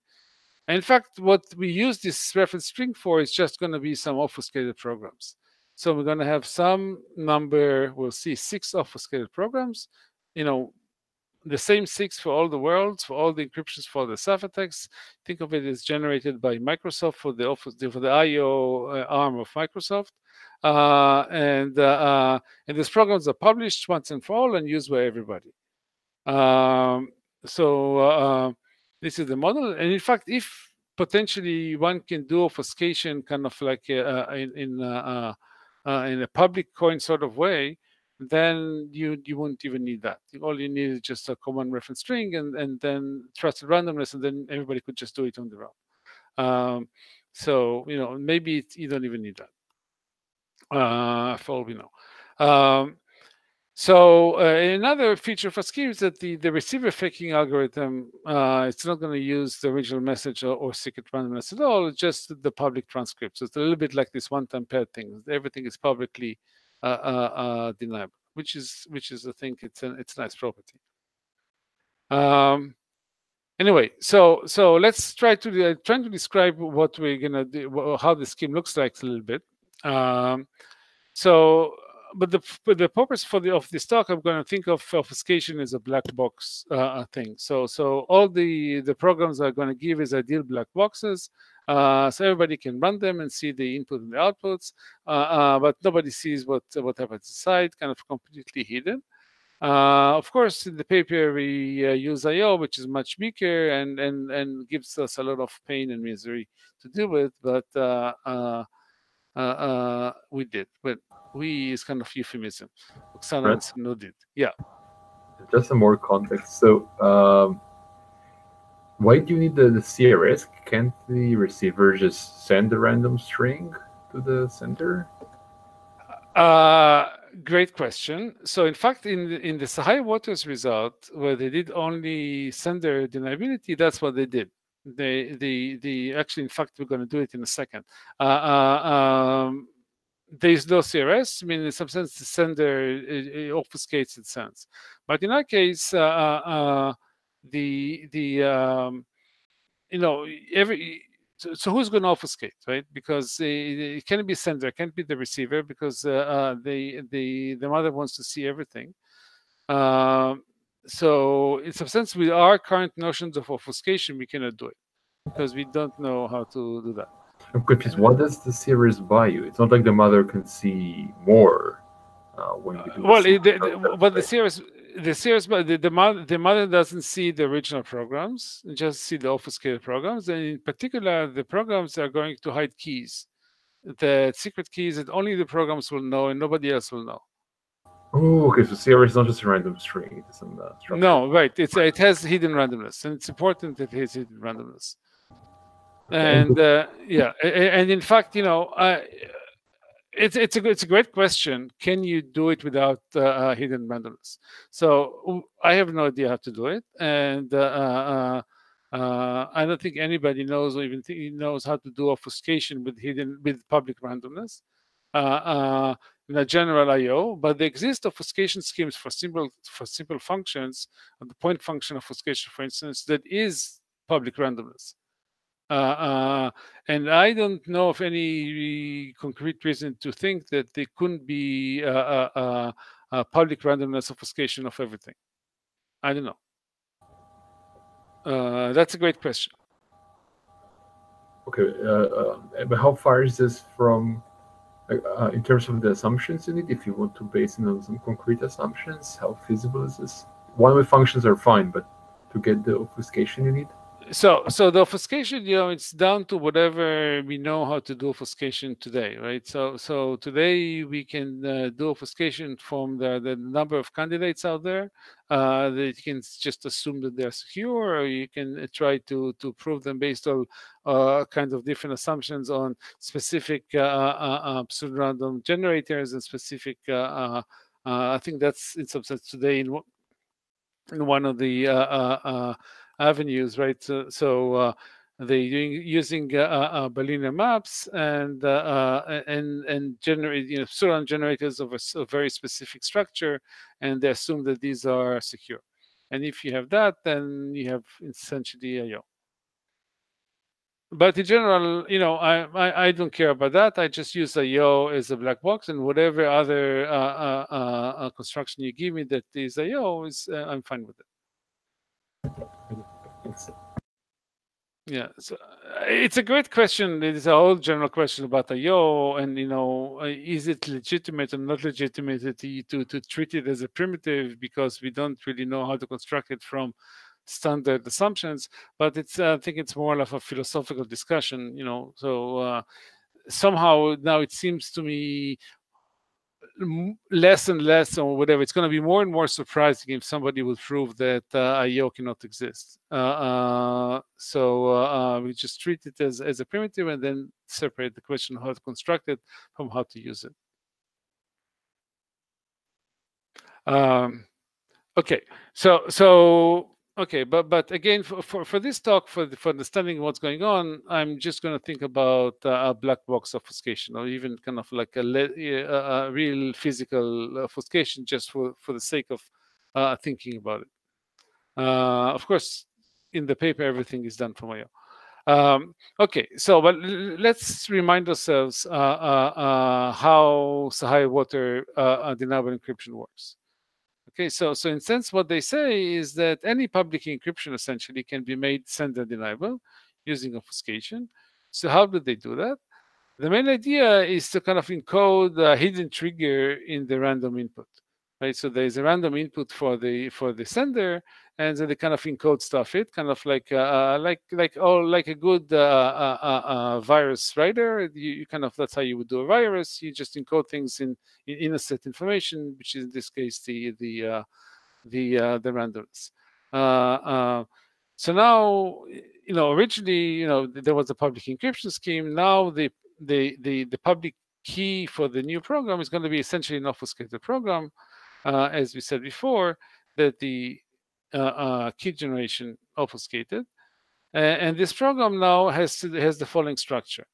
In fact, what we use this reference string for is just going to be some obfuscated programs. So we're going to have some number, we'll see six obfuscated programs, you know, the same six for all the worlds, for all the encryptions for the ciphertext. Think of it as generated by Microsoft for the office for the IO uh, arm of Microsoft. Uh, and uh, uh, and these programs are published once and for all and used by everybody. Um, so uh, this is the model. And in fact, if potentially one can do obfuscation kind of like uh, in in, in a public coin sort of way, then you you won't even need that. All you need is just a common reference string and and then trusted randomness, and then everybody could just do it on their own. Um, so you know maybe it, you don't even need that. Uh, for all we know. Um, so uh, another feature for Scheme is that the, the receiver faking algorithm, uh, it's not going to use the original message or, or, secret randomness at all, it's just the public transcript. So it's a little bit like this one-time pad thing. Everything is publicly uh, uh, uh, deniable, which is which is I think it's a it's a nice property. Um, anyway, so so let's try to uh, to describe what we're gonna do, how the scheme looks like a little bit. Um, so, but the but the purpose for the of this talk, I'm going to think of obfuscation as a black box uh, thing. So so all the the programs are going to give is ideal black boxes. Uh, so everybody can run them and see the input and the outputs, uh, uh, but nobody sees what what happens inside, kind of completely hidden. Uh, of course, in the paper we uh, use I/O, which is much weaker and and and gives us a lot of pain and misery to deal with. But uh, we did. But we is kind of euphemism. Oksana right. no did. Yeah. Just some more context. So. Um why do you need the, the CRS? Can't the receiver just send a random string to the sender? Uh, great question. So in fact, in in the Sahai Waters result, where they did only sender deniability, that's what they did. They, the the actually, in fact, we're going to do it in a second. Uh, uh, um, there's no CRS. I mean, in some sense, the sender it, it obfuscates its sense. But in our case, uh, uh, uh the the um, you know every so, so who's going to obfuscate right because it, it can't be sender it can't be the receiver because uh, the the the mother wants to see everything um, so in some sense with our current notions of obfuscation we cannot do it because we don't know how to do that. I'm confused what does the CRS buy you? It's not like the mother can see more uh, when we do well the, the, what the CRS the serious the, the mother the mother doesn't see the original programs just see the obfuscated programs and in particular the programs are going to hide keys the secret keys that only the programs will know and nobody else will know oh okay so CRS is not just a random string it's uh, no right it's it has hidden randomness and it's important that it has hidden randomness and uh, yeah and in fact you know I, it's it's a it's a great question. Can you do it without uh, uh, hidden randomness? So I have no idea how to do it, and uh, uh, uh I don't think anybody knows or even knows how to do obfuscation with hidden with public randomness uh, in a general I/O. But there exist obfuscation schemes for simple for simple functions, the point function of obfuscation, for instance, that is public randomness. Uh, uh, and I don't know of any concrete reason to think that there couldn't be a, public randomness obfuscation of everything. I don't know. Uh, that's a great question. Okay, uh, uh, but how far is this from, uh, in terms of the assumptions you need? If you want to base it on some concrete assumptions, how feasible is this? One-way functions are fine, but to get the obfuscation you need? So so the obfuscation you know it's down to whatever we know how to do obfuscation today right? So so today we can uh, do obfuscation from the, the number of candidates out there uh, that you can just assume that they're secure or you can uh, try to to prove them based on uh, kind of different assumptions on specific uh, uh, uh pseudo-random generators and specific I think that's in some sense today in, in one of the avenues, right? So, so uh, they're using uh, uh, bilinear maps and uh, and and generate you know pseudo generators of a, a, very specific structure, and they assume that these are secure. And if you have that, then you have essentially IO. But in general, you know, I, I, I don't care about that. I just use IO as a black box, and whatever other uh, uh, construction you give me that is IO is I'm fine with it. Yeah, so uh, it's a great question. It's a whole general question about IO, and you know, uh, is it legitimate or not legitimate to, to to treat it as a primitive because we don't really know how to construct it from standard assumptions. But it's I think it's more of a philosophical discussion. You know, so uh, somehow now it seems to me less and less or whatever. It's going to be more and more surprising if somebody will prove that uh, io cannot exist. Uh, uh, so uh, uh, we just treat it as, as a primitive and then separate the question how to construct it from how to use it. Um, okay. So so Okay, but but again, for, for, for this talk, for the, for understanding what's going on, I'm just going to think about uh, a black box obfuscation, or even kind of like a, a, a real physical obfuscation, just for for the sake of uh, thinking about it. Uh, of course, in the paper, everything is done from IO. Um, okay, so but let's remind ourselves uh, uh, uh, how Sahai Water deniable encryption works. Okay, so so in sense, what they say is that any public encryption essentially can be made sender deniable using obfuscation. So how do they do that? The main idea is to kind of encode a hidden trigger in the random input, right? So there's a random input for the for the sender, and then they kind of encode stuff. It kind of like uh, uh, like like oh like a good uh, uh, uh, uh, virus writer. You, you, kind of that's how you would do a virus. You just encode things in, in innocent information which is in this case the the the the randomness. So now you know originally you know there was a public encryption scheme. Now the the the, the public key for the new program is going to be essentially an obfuscated program as we said before that the uh, uh, key generation obfuscated. and this program now has has the following structure.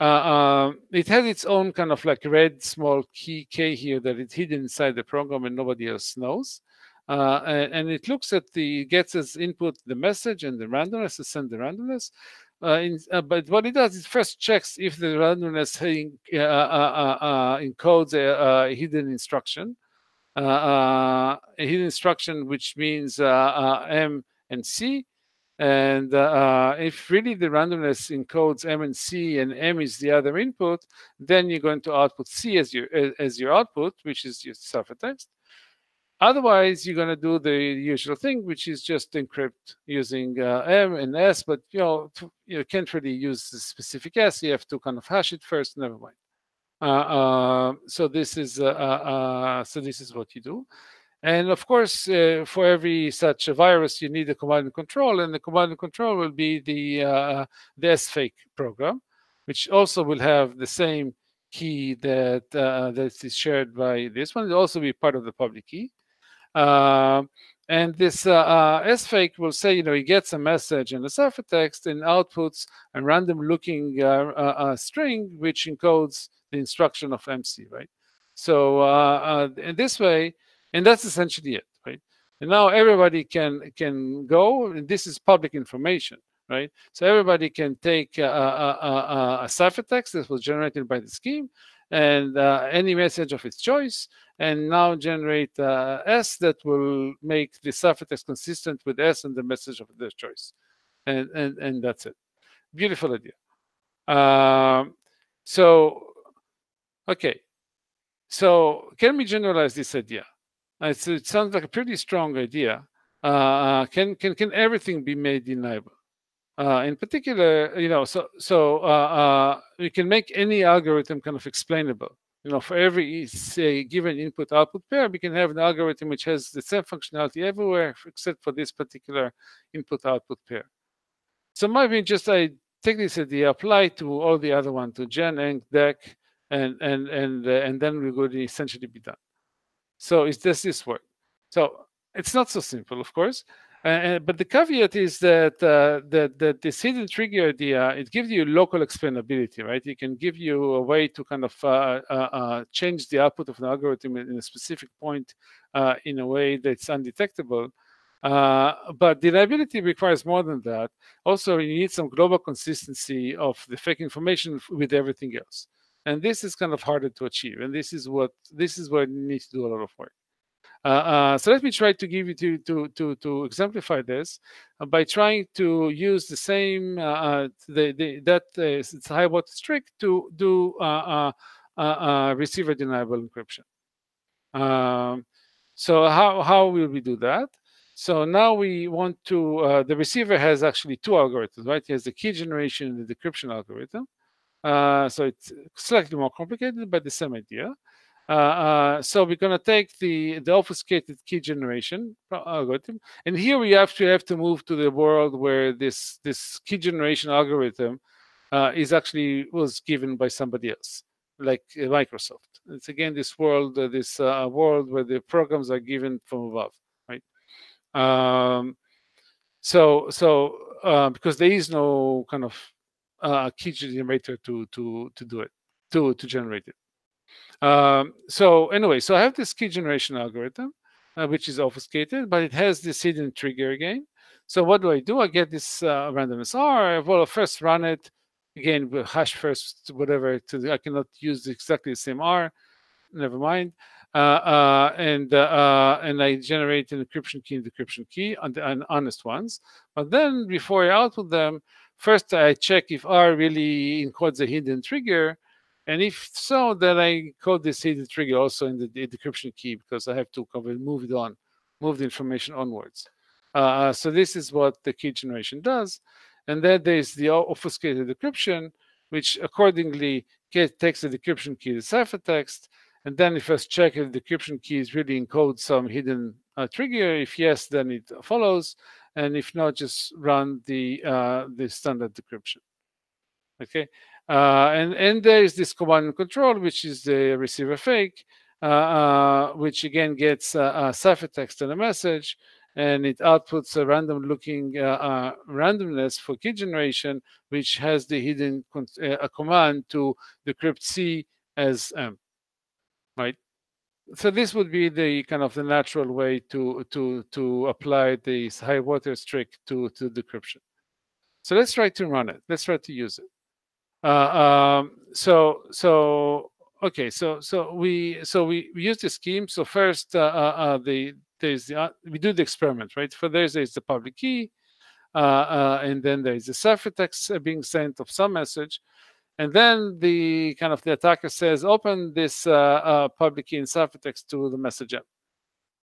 Uh, it has its own kind of like red small key k here that is hidden inside the program and nobody else knows. Uh, and, and, it looks at the gets as input the message and the randomness to send the randomness. Uh, in, uh, but what it does is first checks if the randomness encodes a, a, hidden instruction. Uh, uh, a hidden instruction which means uh, M and C. And if really the randomness encodes M and C and M is the other input, then you're going to output C as your as your output, which is your ciphertext. Otherwise, you're going to do the usual thing, which is just encrypt using uh, M and S, but you know you can't really use the specific S. You have to kind of hash it first. Never mind. Uh, uh, so this is uh, so this is what you do. And of course, uh, for every such a virus, you need a command and control, and the command and control will be the uh, the sfake program, which also will have the same key that uh, that is shared by this one. It will also be part of the public key. and this sfake will say, you know, he gets a message in the ciphertext and outputs a random looking string, which encodes the instruction of MC, right? So uh, uh, in this way, and that's essentially it, right? And now everybody can can go, and this is public information, right? So everybody can take a, a, a, a ciphertext that was generated by the scheme and uh, any message of its choice, and now generate uh, S that will make the ciphertext consistent with S and the message of their choice. And, and, and that's it. Beautiful idea. Um, so Okay, so can we generalize this idea? It's, it sounds like a pretty strong idea. Uh, uh, can can can everything be made deniable? Uh, in particular, you know, so so uh, we can make any algorithm kind of explainable. You know, for every say given input-output pair, we can have an algorithm which has the same functionality everywhere except for this particular input-output pair. So maybe just I take this idea, apply to all the other one, to Gen, Enc, Dec, and and and uh, and then we would essentially be done. So is does this work? So it's not so simple, of course. Uh, but the caveat is that, uh, that that this hidden trigger idea it gives you local explainability, right? It can give you a way to kind of uh, uh, uh change the output of an algorithm in a specific point uh, in a way that's undetectable. but deniability requires more than that. Also, you need some global consistency of the fake information with everything else, and this is kind of harder to achieve. And this is what this is where you need to do a lot of work. Uh, uh, so let me try to give you to to to, to exemplify this uh, by trying to use the same the, the that Sahai Water trick to do receiver deniable encryption. Um, so how how will we do that? So now we want to, uh, the receiver has actually two algorithms, right? He has the key generation and the decryption algorithm. Uh, so it's slightly more complicated, but the same idea. Uh, uh, so we're going to take the, the obfuscated key generation algorithm, and here we actually have to move to the world where this this key generation algorithm uh, is actually was given by somebody else, like uh, Microsoft. It's again this world, uh, this world where the programs are given from above, right? Um, so so because there is no kind of key generator to to to do it to to generate it. Um, so anyway, so I have this key generation algorithm, uh, which is obfuscated, but it has this hidden trigger again. So what do I do? I get this uh, randomness R. Well, first run it again with hash first, whatever. To the, I cannot use exactly the same R. Never mind. Uh, uh, and uh, uh, and I generate an encryption key and decryption key on the on honest ones. But then before I output them, first I check if R really encodes a hidden trigger and if so, then I code this hidden trigger also in the, the decryption key because I have to move it on, move the information onwards. Uh, so this is what the key generation does. And then there's the obfuscated decryption, which accordingly get, takes the decryption key, the ciphertext, and then if I check if the decryption keys really encode some hidden uh, trigger. If yes, then it follows, and if not, just run the uh, the standard decryption. Okay, uh, and, and there is this command and control, which is the receiver fake, uh, uh, which again gets a, a ciphertext and a message, and it outputs a random looking uh, uh, randomness for key generation, which has the hidden a command to decrypt C as M, right? So this would be the kind of the natural way to to to apply this high water trick to to decryption. So let's try to run it. Let's try to use it. Uh, um, so so okay, so so we so we, we use the scheme. So first, uh, uh, uh the there's the uh, we do the experiment, right? For there's there's the public key, uh, and then there's the ciphertext being sent of some message, and then the kind of the attacker says, open this public key in ciphertext to the message app.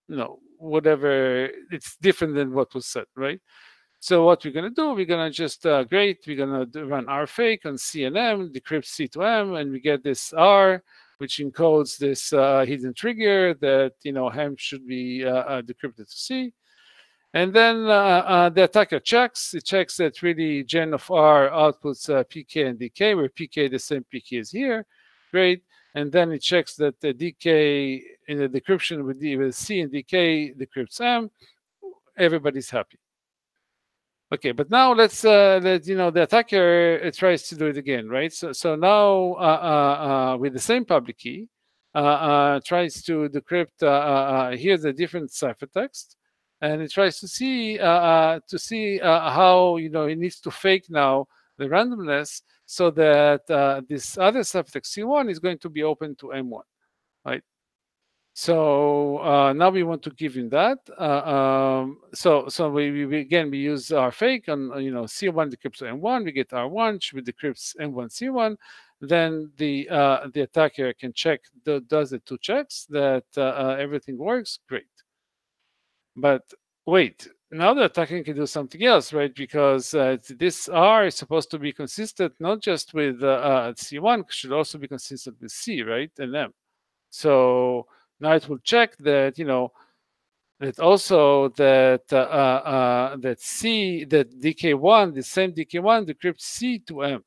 You know, whatever it's different than what was said, right? So what we're going to do, we're going to just, uh, great, we're going to run R fake on C and M, decrypt C to M, and we get this R, which encodes this uh, hidden trigger that, you know, M should be uh, uh decrypted to C. And then uh, uh, the attacker checks, it checks that really gen of R outputs PK and DK, where PK, the same PK is here, great. And then it checks that the DK in the decryption with, with C and DK decrypts M, everybody's happy. Okay, but now let's uh, let you know the attacker uh, tries to do it again, right? So so now uh, uh, uh with the same public key, uh, tries to decrypt. here's a different ciphertext, and it tries to see uh, to see how you know it needs to fake now the randomness so that this other ciphertext C1 is going to be open to M1, right? So uh, now we want to give him that. Uh, um, so so we, we, again we use our fake uh, you know C1 decrypts M1. We get R1 which decrypts M1 C1. Then the uh, the attacker can check the, does the two checks that uh, uh, everything works. Great. But wait, now the attacker can do something else, right? Because uh, this R is supposed to be consistent not just with uh, uh, C1, should also be consistent with C, right? And M. So now it will check that, you know, that also that uh, uh, that C, that DK1, the same DK1 decrypts C to M.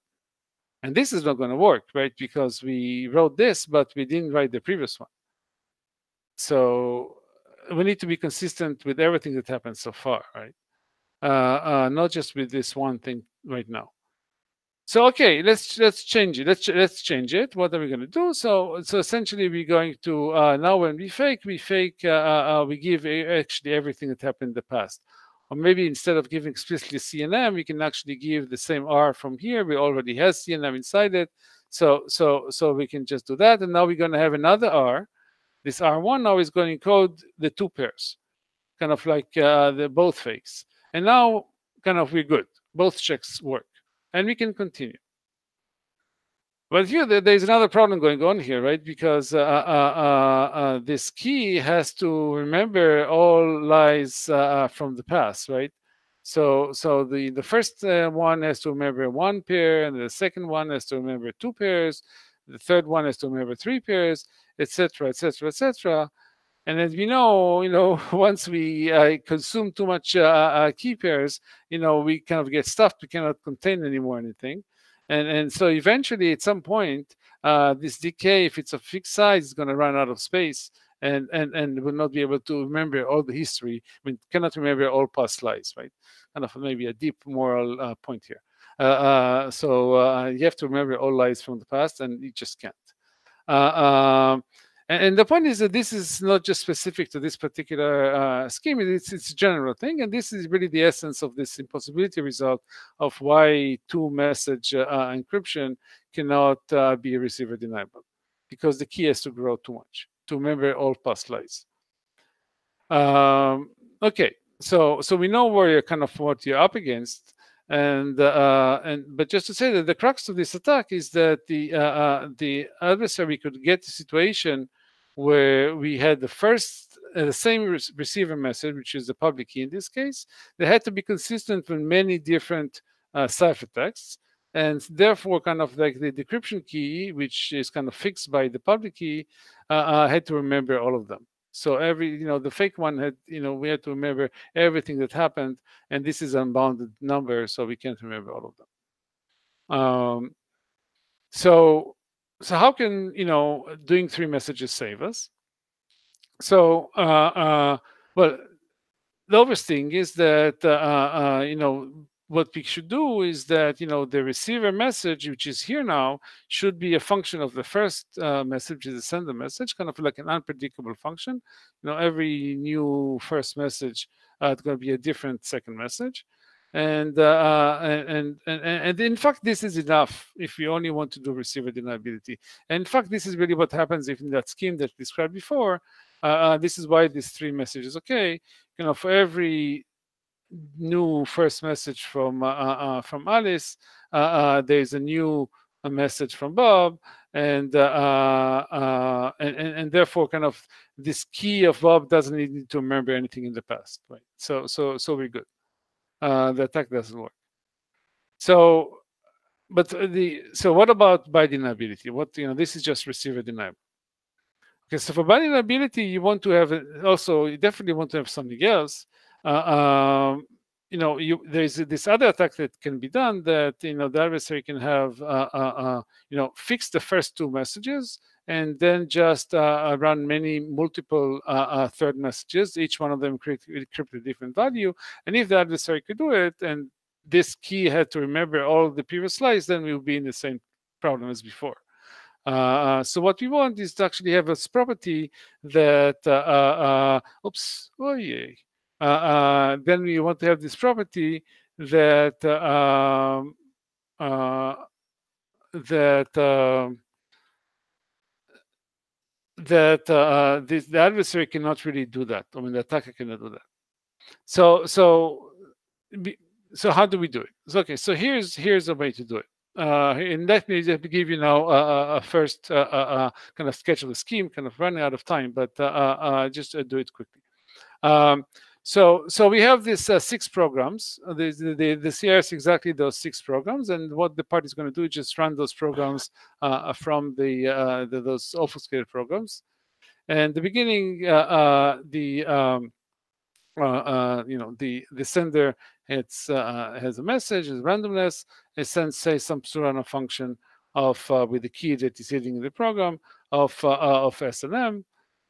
And this is not going to work, right? Because we wrote this, but we didn't write the previous one. So we need to be consistent with everything that happened so far, right? Uh, uh, not just with this one thing right now. So okay, let's let's change it. Let's let's change it. What are we going to do? So so essentially, we're going to uh, now when we fake, we fake. Uh, uh, uh we give actually everything that happened in the past, or maybe instead of giving explicitly CNM, we can actually give the same R from here. We already have CNM inside it, so so so we can just do that. And now we're going to have another R. This R1 now is going to encode the two pairs, kind of like uh, the both fakes. And now, kind of, we're good. Both checks work and we can continue. But here, there's another problem going on here, right? Because uh, uh, uh, uh this key has to remember all lies uh, from the past, right? So, so the the first uh, one has to remember one pair, and the second one has to remember two pairs. The third one has to remember three pairs, etc., etc., etc. And as we know, you know, once we uh, consume too much uh, uh, key pairs, you know, we kind of get stuffed. We cannot contain anymore anything. And, and so eventually, at some point, uh, this DK, if it's a fixed size, is going to run out of space and, and, and will not be able to remember all the history. I mean, cannot remember all past lives, right? Kind of maybe a deep moral uh, point here. Uh, uh, so uh, you have to remember all lies from the past, and you just can't. Uh, um, and, the point is that this is not just specific to this particular uh, scheme, it's, it's a general thing. And this is really the essence of this impossibility result of why two message uh, encryption cannot uh, be receiver deniable because the key has to grow too much to remember all past lies. Um, okay, so so we know where you're kind of what you're up against and uh, and but just to say that the crux of this attack is that the uh, uh, the adversary could get a situation where we had the first uh, the same re receiver message, which is the public key in this case. They had to be consistent with many different uh, ciphertexts, and therefore, kind of like the decryption key, which is kind of fixed by the public key, uh, uh had to remember all of them. So every, you know, the fake one had, you know, we had to remember everything that happened, and this is unbounded number, so we can't remember all of them. Um, so so how can you know doing three messages save us? So uh, uh, well, the obvious thing is that uh, uh, you know what we should do is that you know the receiver message, which is here now, should be a function of the first uh, message, is the sender message, kind of like an unpredictable function. You know, every new first message, uh, it's going to be a different second message. And, uh, and, and, and in fact, this is enough if we only want to do receiver deniability. And in fact, this is really what happens if in that scheme that I described before. Uh, uh, this is why these three messages okay. You know, for every new first message from uh, uh, uh from Alice, uh, uh, there's a new uh, message from Bob, and, and, and therefore, kind of this key of Bob doesn't need to remember anything in the past, right? So so so we're good the attack doesn't work. So, but the so what about bi-deniability? What you know, this is just receiver deniable. Okay, so for bi-deniability, you want to have also you definitely want to have something else. Uh, um, you know, you, there's this other attack that can be done that you know the adversary can have uh, uh, uh you know fix the first two messages and then just run many multiple third messages, each one of them encrypt a different value. And if the adversary could do it, and this key had to remember all the previous slides, then we will be in the same problem as before. Uh, so what we want is to actually have a property that, uh, uh, oops, oh yeah. Then we want to have this property that um, that um, that uh, this, the adversary cannot really do that. I mean, the attacker cannot do that. So, so, so how do we do it? So, okay, so here's here's a way to do it. Uh, and let me just give you now a, a first uh, uh, kind of sketch of the scheme, kind of running out of time, but uh, uh, uh, just do it quickly. Um, so so we have these uh, six programs. Uh, the, the, the CR is exactly those six programs, and what the party is going to do is just run those programs uh, from the, uh, the, those obfuscated programs. And the beginning, uh, uh, the um, you know the the sender it's has a message, is randomness. It sends say some pseudorandom function of with the key that is hidden in the program of of S and M.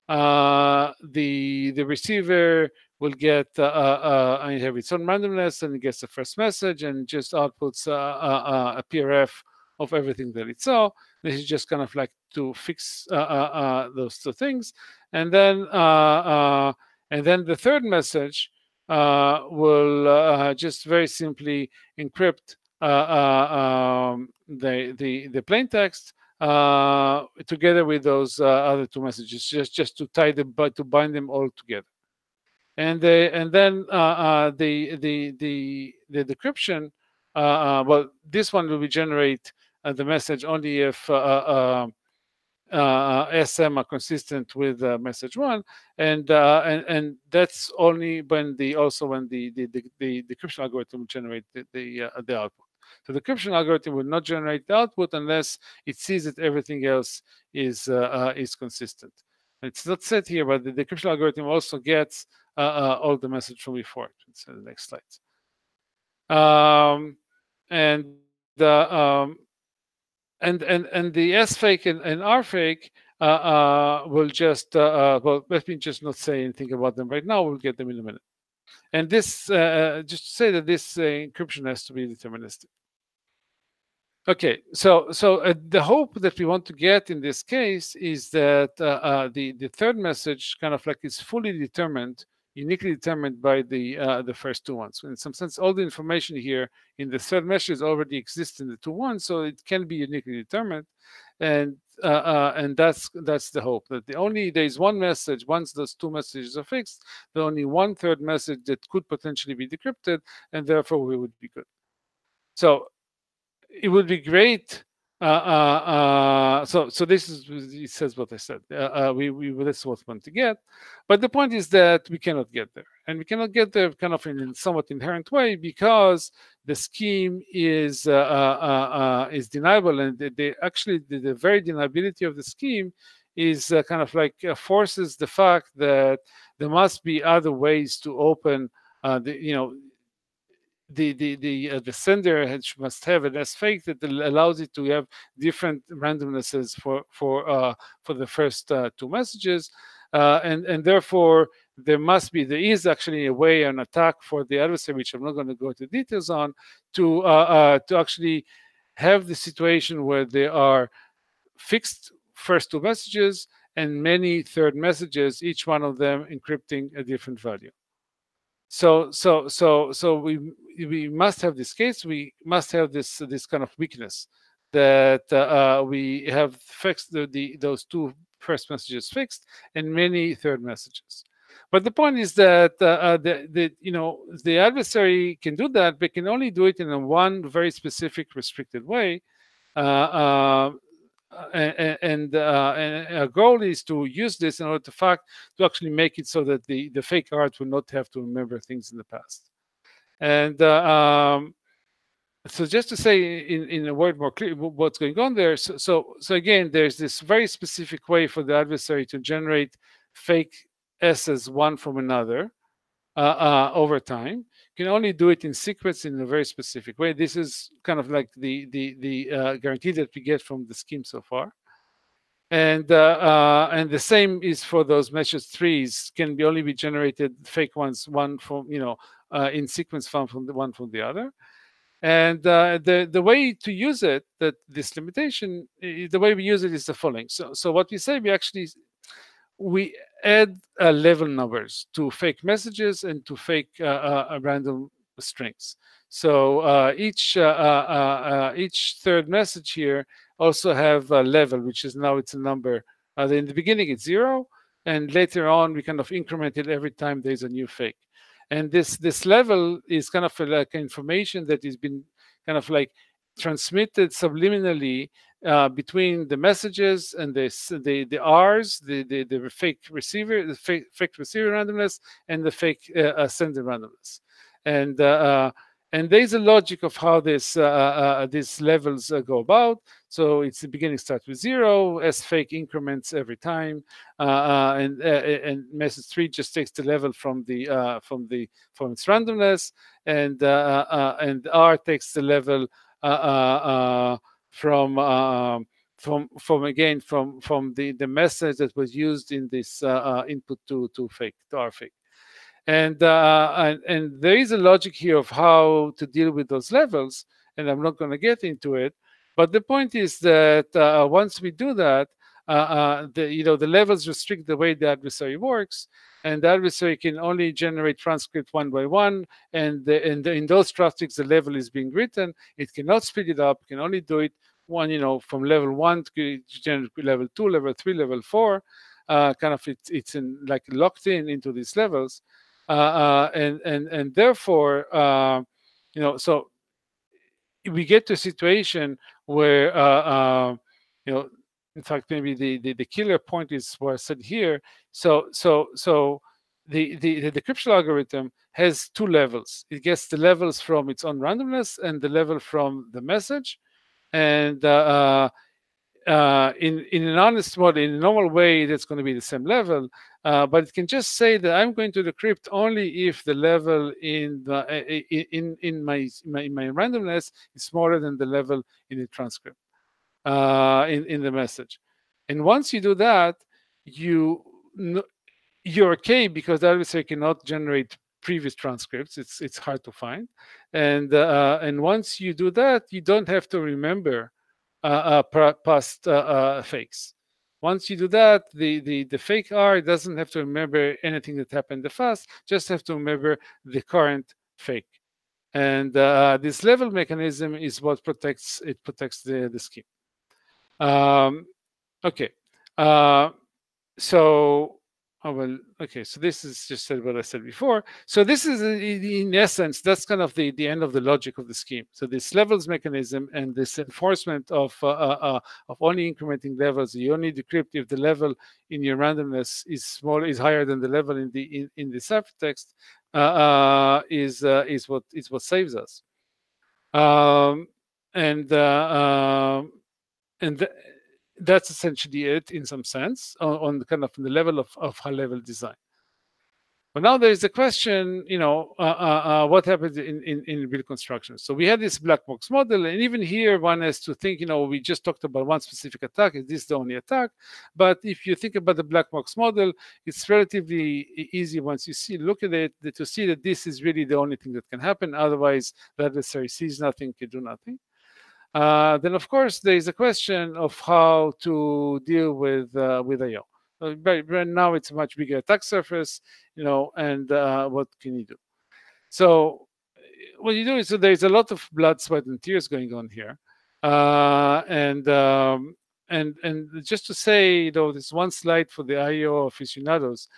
the the receiver will get uh, uh, uh have its own randomness and it gets the first message and just outputs uh, uh, a PRF of everything that it saw. This is just kind of like to fix those two things, and then and then the third message will just very simply encrypt um, the the the plain text uh, together with those uh, other two messages, just just to tie them, but to bind them all together and and then uh, uh, the the the the decryption. Uh, well, this one will be generate the message only if uh, SM are consistent with uh, message one, and uh, and and that's only when the also when the the the, the decryption algorithm generate the the, the output. So the decryption algorithm will not generate the output unless it sees that everything else is is consistent. It's not said here, but the decryption algorithm also gets uh, uh, all the message from before. It's the next slide. Um, and the um, and and and the S fake and, and R fake uh, uh, will just uh, uh, well let me just not say anything about them right now. We'll get them in a minute. And this just to say that this encryption has to be deterministic. Okay, so so uh, the hope that we want to get in this case is that uh, uh, the the third message kind of like is fully determined, uniquely determined by the uh, the first two ones. In some sense, all the information here in the third message already exists in the two ones, so it can be uniquely determined, and uh, uh, and that's that's the hope that the only there is one message once those two messages are fixed, the only one third message that could potentially be decrypted, and therefore we would be good. So it would be great. Uh, uh, uh, so, so this is it says what I said. Uh, uh, we we that's what we want to get, but the point is that we cannot get there, and we cannot get there kind of in a somewhat inherent way because the scheme is uh, is deniable, and they, the actually the, the, very deniability of the scheme is kind of like forces the fact that there must be other ways to open the you know the the the uh, the sender must have an S fake that allows it to have different randomnesses for for uh, for the first uh, two messages, uh, and and therefore there must be there is actually a way an attack for the adversary, which I'm not going to go into details on, to uh, uh, to actually have the situation where there are fixed first two messages and many third messages, each one of them encrypting a different value. So so so so we we must have this case. We must have this this kind of weakness that uh, we have fixed the, the those two first messages fixed and many third messages. But the point is that uh, uh, the, the you know the adversary can do that, but can only do it in a one very specific restricted way. Uh, uh and and, uh, and our goal is to use this in order to fact to actually make it so that the the fake art will not have to remember things in the past. And uh, um, so just to say in, in a word more clear what's going on there so, so so again there's this very specific way for the adversary to generate fake s's one from another uh, uh, over time can only do it in secrets in a very specific way. This is kind of like the the the uh, guarantee that we get from the scheme so far. And uh, uh, and the same is for those message threes can be only be generated fake ones one from you know uh, in sequence found from the one from the other. And uh, the the way to use it that this limitation the way we use it is the following. So so what we say we actually we add uh, level numbers to fake messages and to fake uh, uh, random strings. So uh, each uh, uh, each third message here also have a level, which is now it's a number. in the beginning, it's zero, and later on we kind of increment it every time there's a new fake. And this this level is kind of like information that has been kind of like transmitted subliminally uh, between the messages and the the, the R's, the, the, the fake receiver, the fake, fake receiver randomness, and the fake uh, sender randomness. And uh, uh, and there's a logic of how this uh, uh, these levels go about. So it's the beginning starts with zero, as fake increments every time, and and message three just takes the level from the from the from its randomness, and and R takes the level from um, from from again from from the the message that was used in this uh, input to to fake to R fake. And, uh, and, and there is a logic here of how to deal with those levels, and I'm not going to get into it. But the point is that uh, once we do that, uh, uh, the you know the levels restrict the way the adversary works, and the adversary can only generate transcript one by one. And, the, and the, in those transcripts, the level is being written. It cannot speed it up. It can only do it one, you know, from level one to level two, level three, level four. Uh, kind of it's it's in like locked in into these levels. Uh, uh, and and and therefore, uh, you know, so we get to a situation where you know in fact maybe the, the, the killer point is what i said here. So so so the, the the decryption algorithm has two levels. It gets the levels from its own randomness and the level from the message. And uh, uh, in in an honest mode, in a normal way, that's going to be the same level. Uh, but it can just say that I'm going to decrypt only if the level in the in in my my, in my randomness is smaller than the level in the transcript uh, in in the message. And once you do that, you you're okay because the adversary cannot generate previous transcripts. It's it's hard to find, and uh, and once you do that, you don't have to remember uh, uh, past uh, fakes. Once you do that, the, the, the fake R doesn't have to remember anything that happened in the past, just have to remember the current fake. And uh, this level mechanism is what protects it protects the, the scheme. Um, okay, uh, so Oh, well, okay. So this is just what I said before. So this is, in essence, that's kind of the, the end of the logic of the scheme. So this levels mechanism and this enforcement of uh, uh, uh, of only incrementing levels. You only decrypt if the level in your randomness is small is higher than the level in the in, in the ciphertext uh, uh, is uh, is what is what saves us. Um, and um, and the, that's essentially it in some sense on, on the kind of the level of, of high level design. But now there is a question, you know, uh, uh, uh, what happens in, in, in real construction? So we had this black box model, and even here one has to think, you know, we just talked about one specific attack. Is this the only attack? But if you think about the black box model, it's relatively easy once you see, look at it, to see that this is really the only thing that can happen. Otherwise, the adversary sees nothing, can do nothing. Uh, then, of course, there is a question of how to deal with uh, with IO. Uh, right, now, it's a much bigger attack surface, you know, and uh, what can you do? So, what you do is so there's a lot of blood, sweat, and tears going on here, uh, and um, and and just to say, you know, there's one slide for the IO aficionados.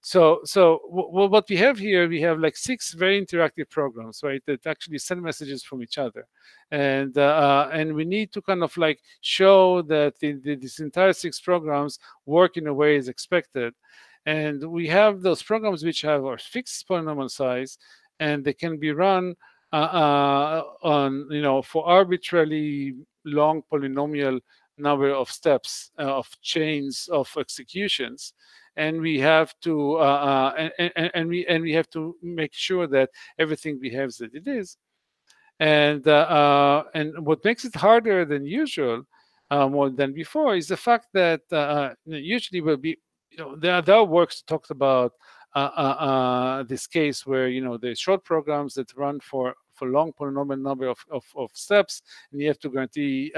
So, so what we have here, we have like six very interactive programs, right? That actually send messages from each other, and uh, uh and we need to kind of like show that the, the, these entire six programs work in a way as expected, and we have those programs which have a fixed polynomial size, and they can be run uh, uh, on you know for arbitrarily long polynomial number of steps uh, of chains of executions and we have to uh, uh, and, and, and, we and we have to make sure that everything behaves as it is. And uh, uh, and what makes it harder than usual uh, more than before is the fact that uh, usually will be you know there, there are works talked about this case where you know there's short programs that run for for long polynomial number of, of, of steps and you have to guarantee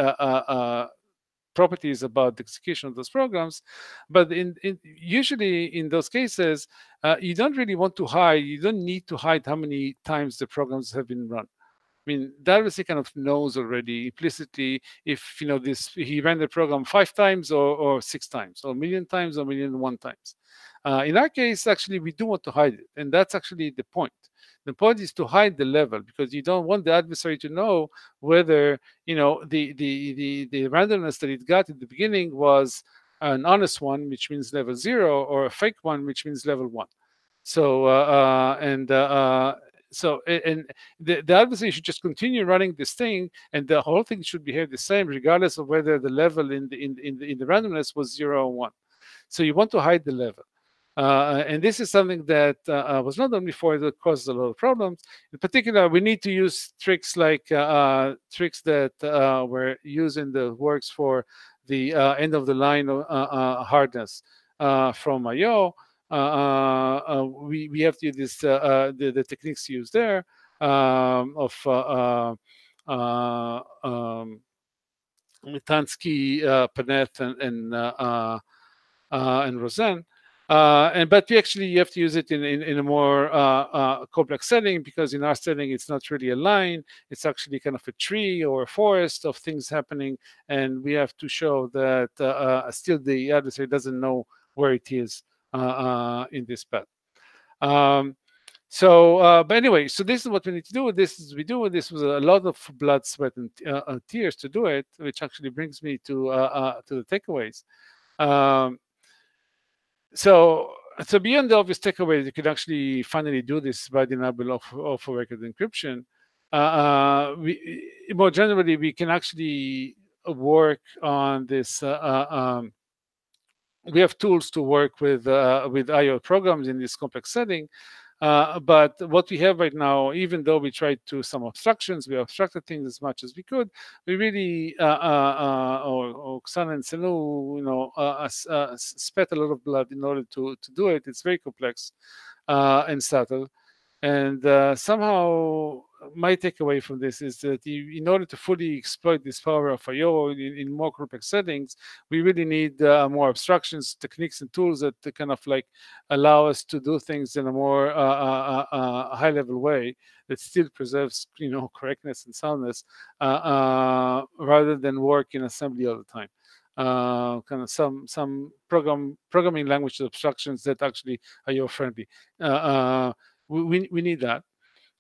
properties about the execution of those programs. But in, in usually in those cases, uh, you don't really want to hide. You don't need to hide how many times the programs have been run. I mean, Darcy kind of knows already implicitly if you know this he ran the program five times or, or six times or a million times or a million one times. Uh, in our case, actually, we do want to hide it, and that's actually the point. The point is to hide the level because you don't want the adversary to know whether you know the the the, the randomness that it got at the beginning was an honest one, which means level zero, or a fake one, which means level one. So uh, uh, and uh, so and the, the adversary should just continue running this thing and the whole thing should behave the same regardless of whether the level in the in, in the, in the randomness was zero or one so you want to hide the level uh, and this is something that uh, uh was not done before that causes a lot of problems in particular we need to use tricks like uh, uh tricks that uh, were used in the works for the end of the line hardness from IO uh, uh, uh, we, we have to use this, the, the techniques used there um, of um, Bitansky, Paneth, and and, and Rosen. Uh, and but we actually you have to use it in in, in a more uh, uh, complex setting because in our setting it's not really a line; it's actually kind of a tree or a forest of things happening, and we have to show that still the adversary doesn't know where it is uh, uh, in this path. Um, so, uh, but anyway, so this is what we need to do. This is we do. This was a lot of blood, sweat, and uh, tears to do it, which actually brings me to uh, to the takeaways. Um, so, so beyond the obvious takeaways, you can actually finally do this bi-deniable of, of record encryption. Uh, we, more generally, we can actually work on this um, we have tools to work with uh, with IO programs in this complex setting. Uh, but what we have right now, even though we tried to some obstructions, we obstructed things as much as we could. We really, uh, uh, uh or, Oksana and Sunoo, you know, uh, spat a lot of blood in order to to do it. It's very complex and subtle, and somehow my takeaway from this is that in order to fully exploit this power of IO in, in more complex settings, we really need uh, more abstractions, techniques, and tools that kind of like allow us to do things in a more uh, uh, uh, uh high-level way that still preserves, you know, correctness and soundness, uh, rather than work in assembly all the time. Uh, kind of some some program programming language abstractions that actually are your friendly. Uh, uh, we, we need that.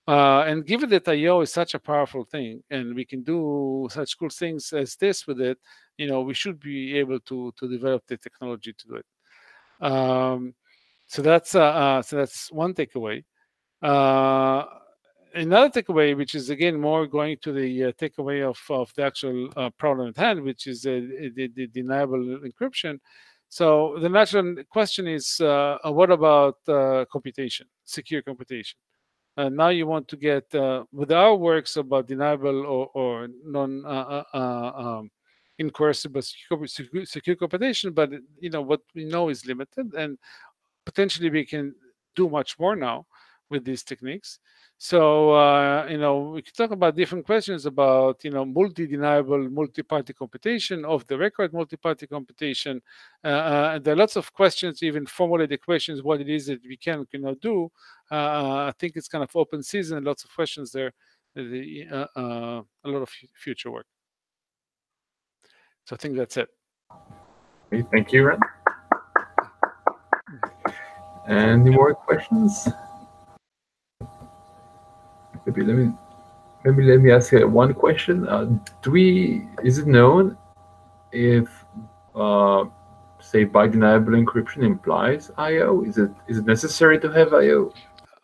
Uh, and given that IO is such a powerful thing, and we can do such cool things as this with it, you know, we should be able to to develop the technology to do it. Um, so that's uh, uh, so that's one takeaway. Uh, another takeaway, which is again more going to the uh, takeaway of, of the actual uh, problem at hand, which is the, the, deniable encryption. So the natural question is, what about computation, secure computation? And now you want to get uh, with our works about deniable or, or non uh, uh, uh um, incoercible secure, secure computation, but you know what we know is limited, and potentially we can do much more now with these techniques. So uh, you know we can talk about different questions about you know multi-deniable multi-party computation, of the record multi-party computation. Uh, uh, and there are lots of questions, even formulate equations, what it is that we can cannot do. Uh, I think it's kind of open season. Lots of questions there. Uh, uh, a lot of future work. So I think that's it. Thank you, Ran. Any more questions? Maybe let me maybe let me ask you one question. Uh, do we is it known if uh, say bi-deniable encryption implies I/O? Is it is it necessary to have I/O?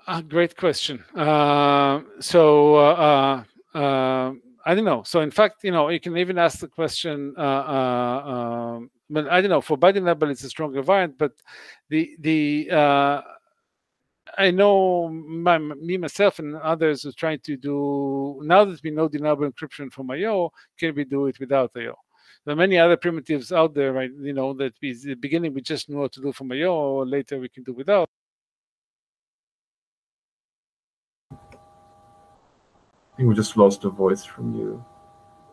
A great question. Uh, so uh, uh, uh, I don't know. So in fact, you know, you can even ask the question. Um, but I don't know. For bi-deniable, it's a stronger variant. But the the I know my, me myself and others are trying to do now that we know deniable encryption from IO, can we do it without IO? There are many other primitives out there, right? You know that we the beginning we just knew what to do from IO, or later we can do without. I think we just lost a voice from you,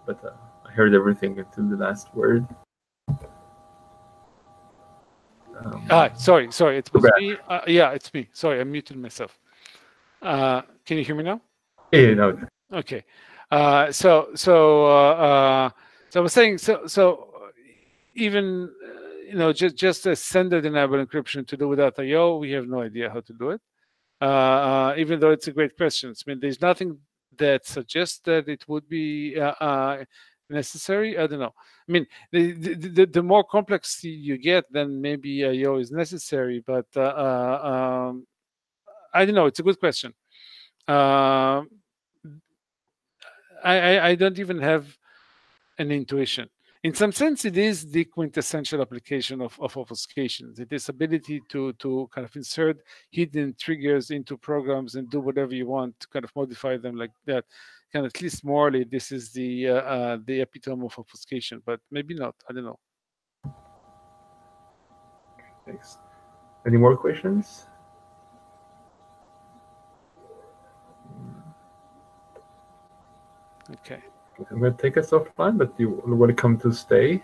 but uh, I heard everything until the last word. Um, ah, sorry, sorry. It's me. Uh, yeah, it's me. Sorry, I muted myself. Uh, can you hear me now? Yeah, no. Okay. Uh, so, so, uh, uh, so I was saying, so, so even uh, you know, just just a sender deniable encryption to do without IO, we have no idea how to do it. uh, even though it's a great question. I mean, there's nothing that suggests that it would be necessary. I don't know. I mean, the, the, the more complex you get, then maybe IO is necessary. But um, I don't know. It's a good question. Uh, I, I don't even have an intuition. In some sense, it is the quintessential application of, of obfuscation. It is ability to to kind of insert hidden triggers into programs and do whatever you want to kind of modify them like that. Of at least morally, this is the uh, uh, the epitome of obfuscation, but maybe not. I don't know. Thanks. Any more questions? Okay. I'm going to take us offline, but you're welcome to stay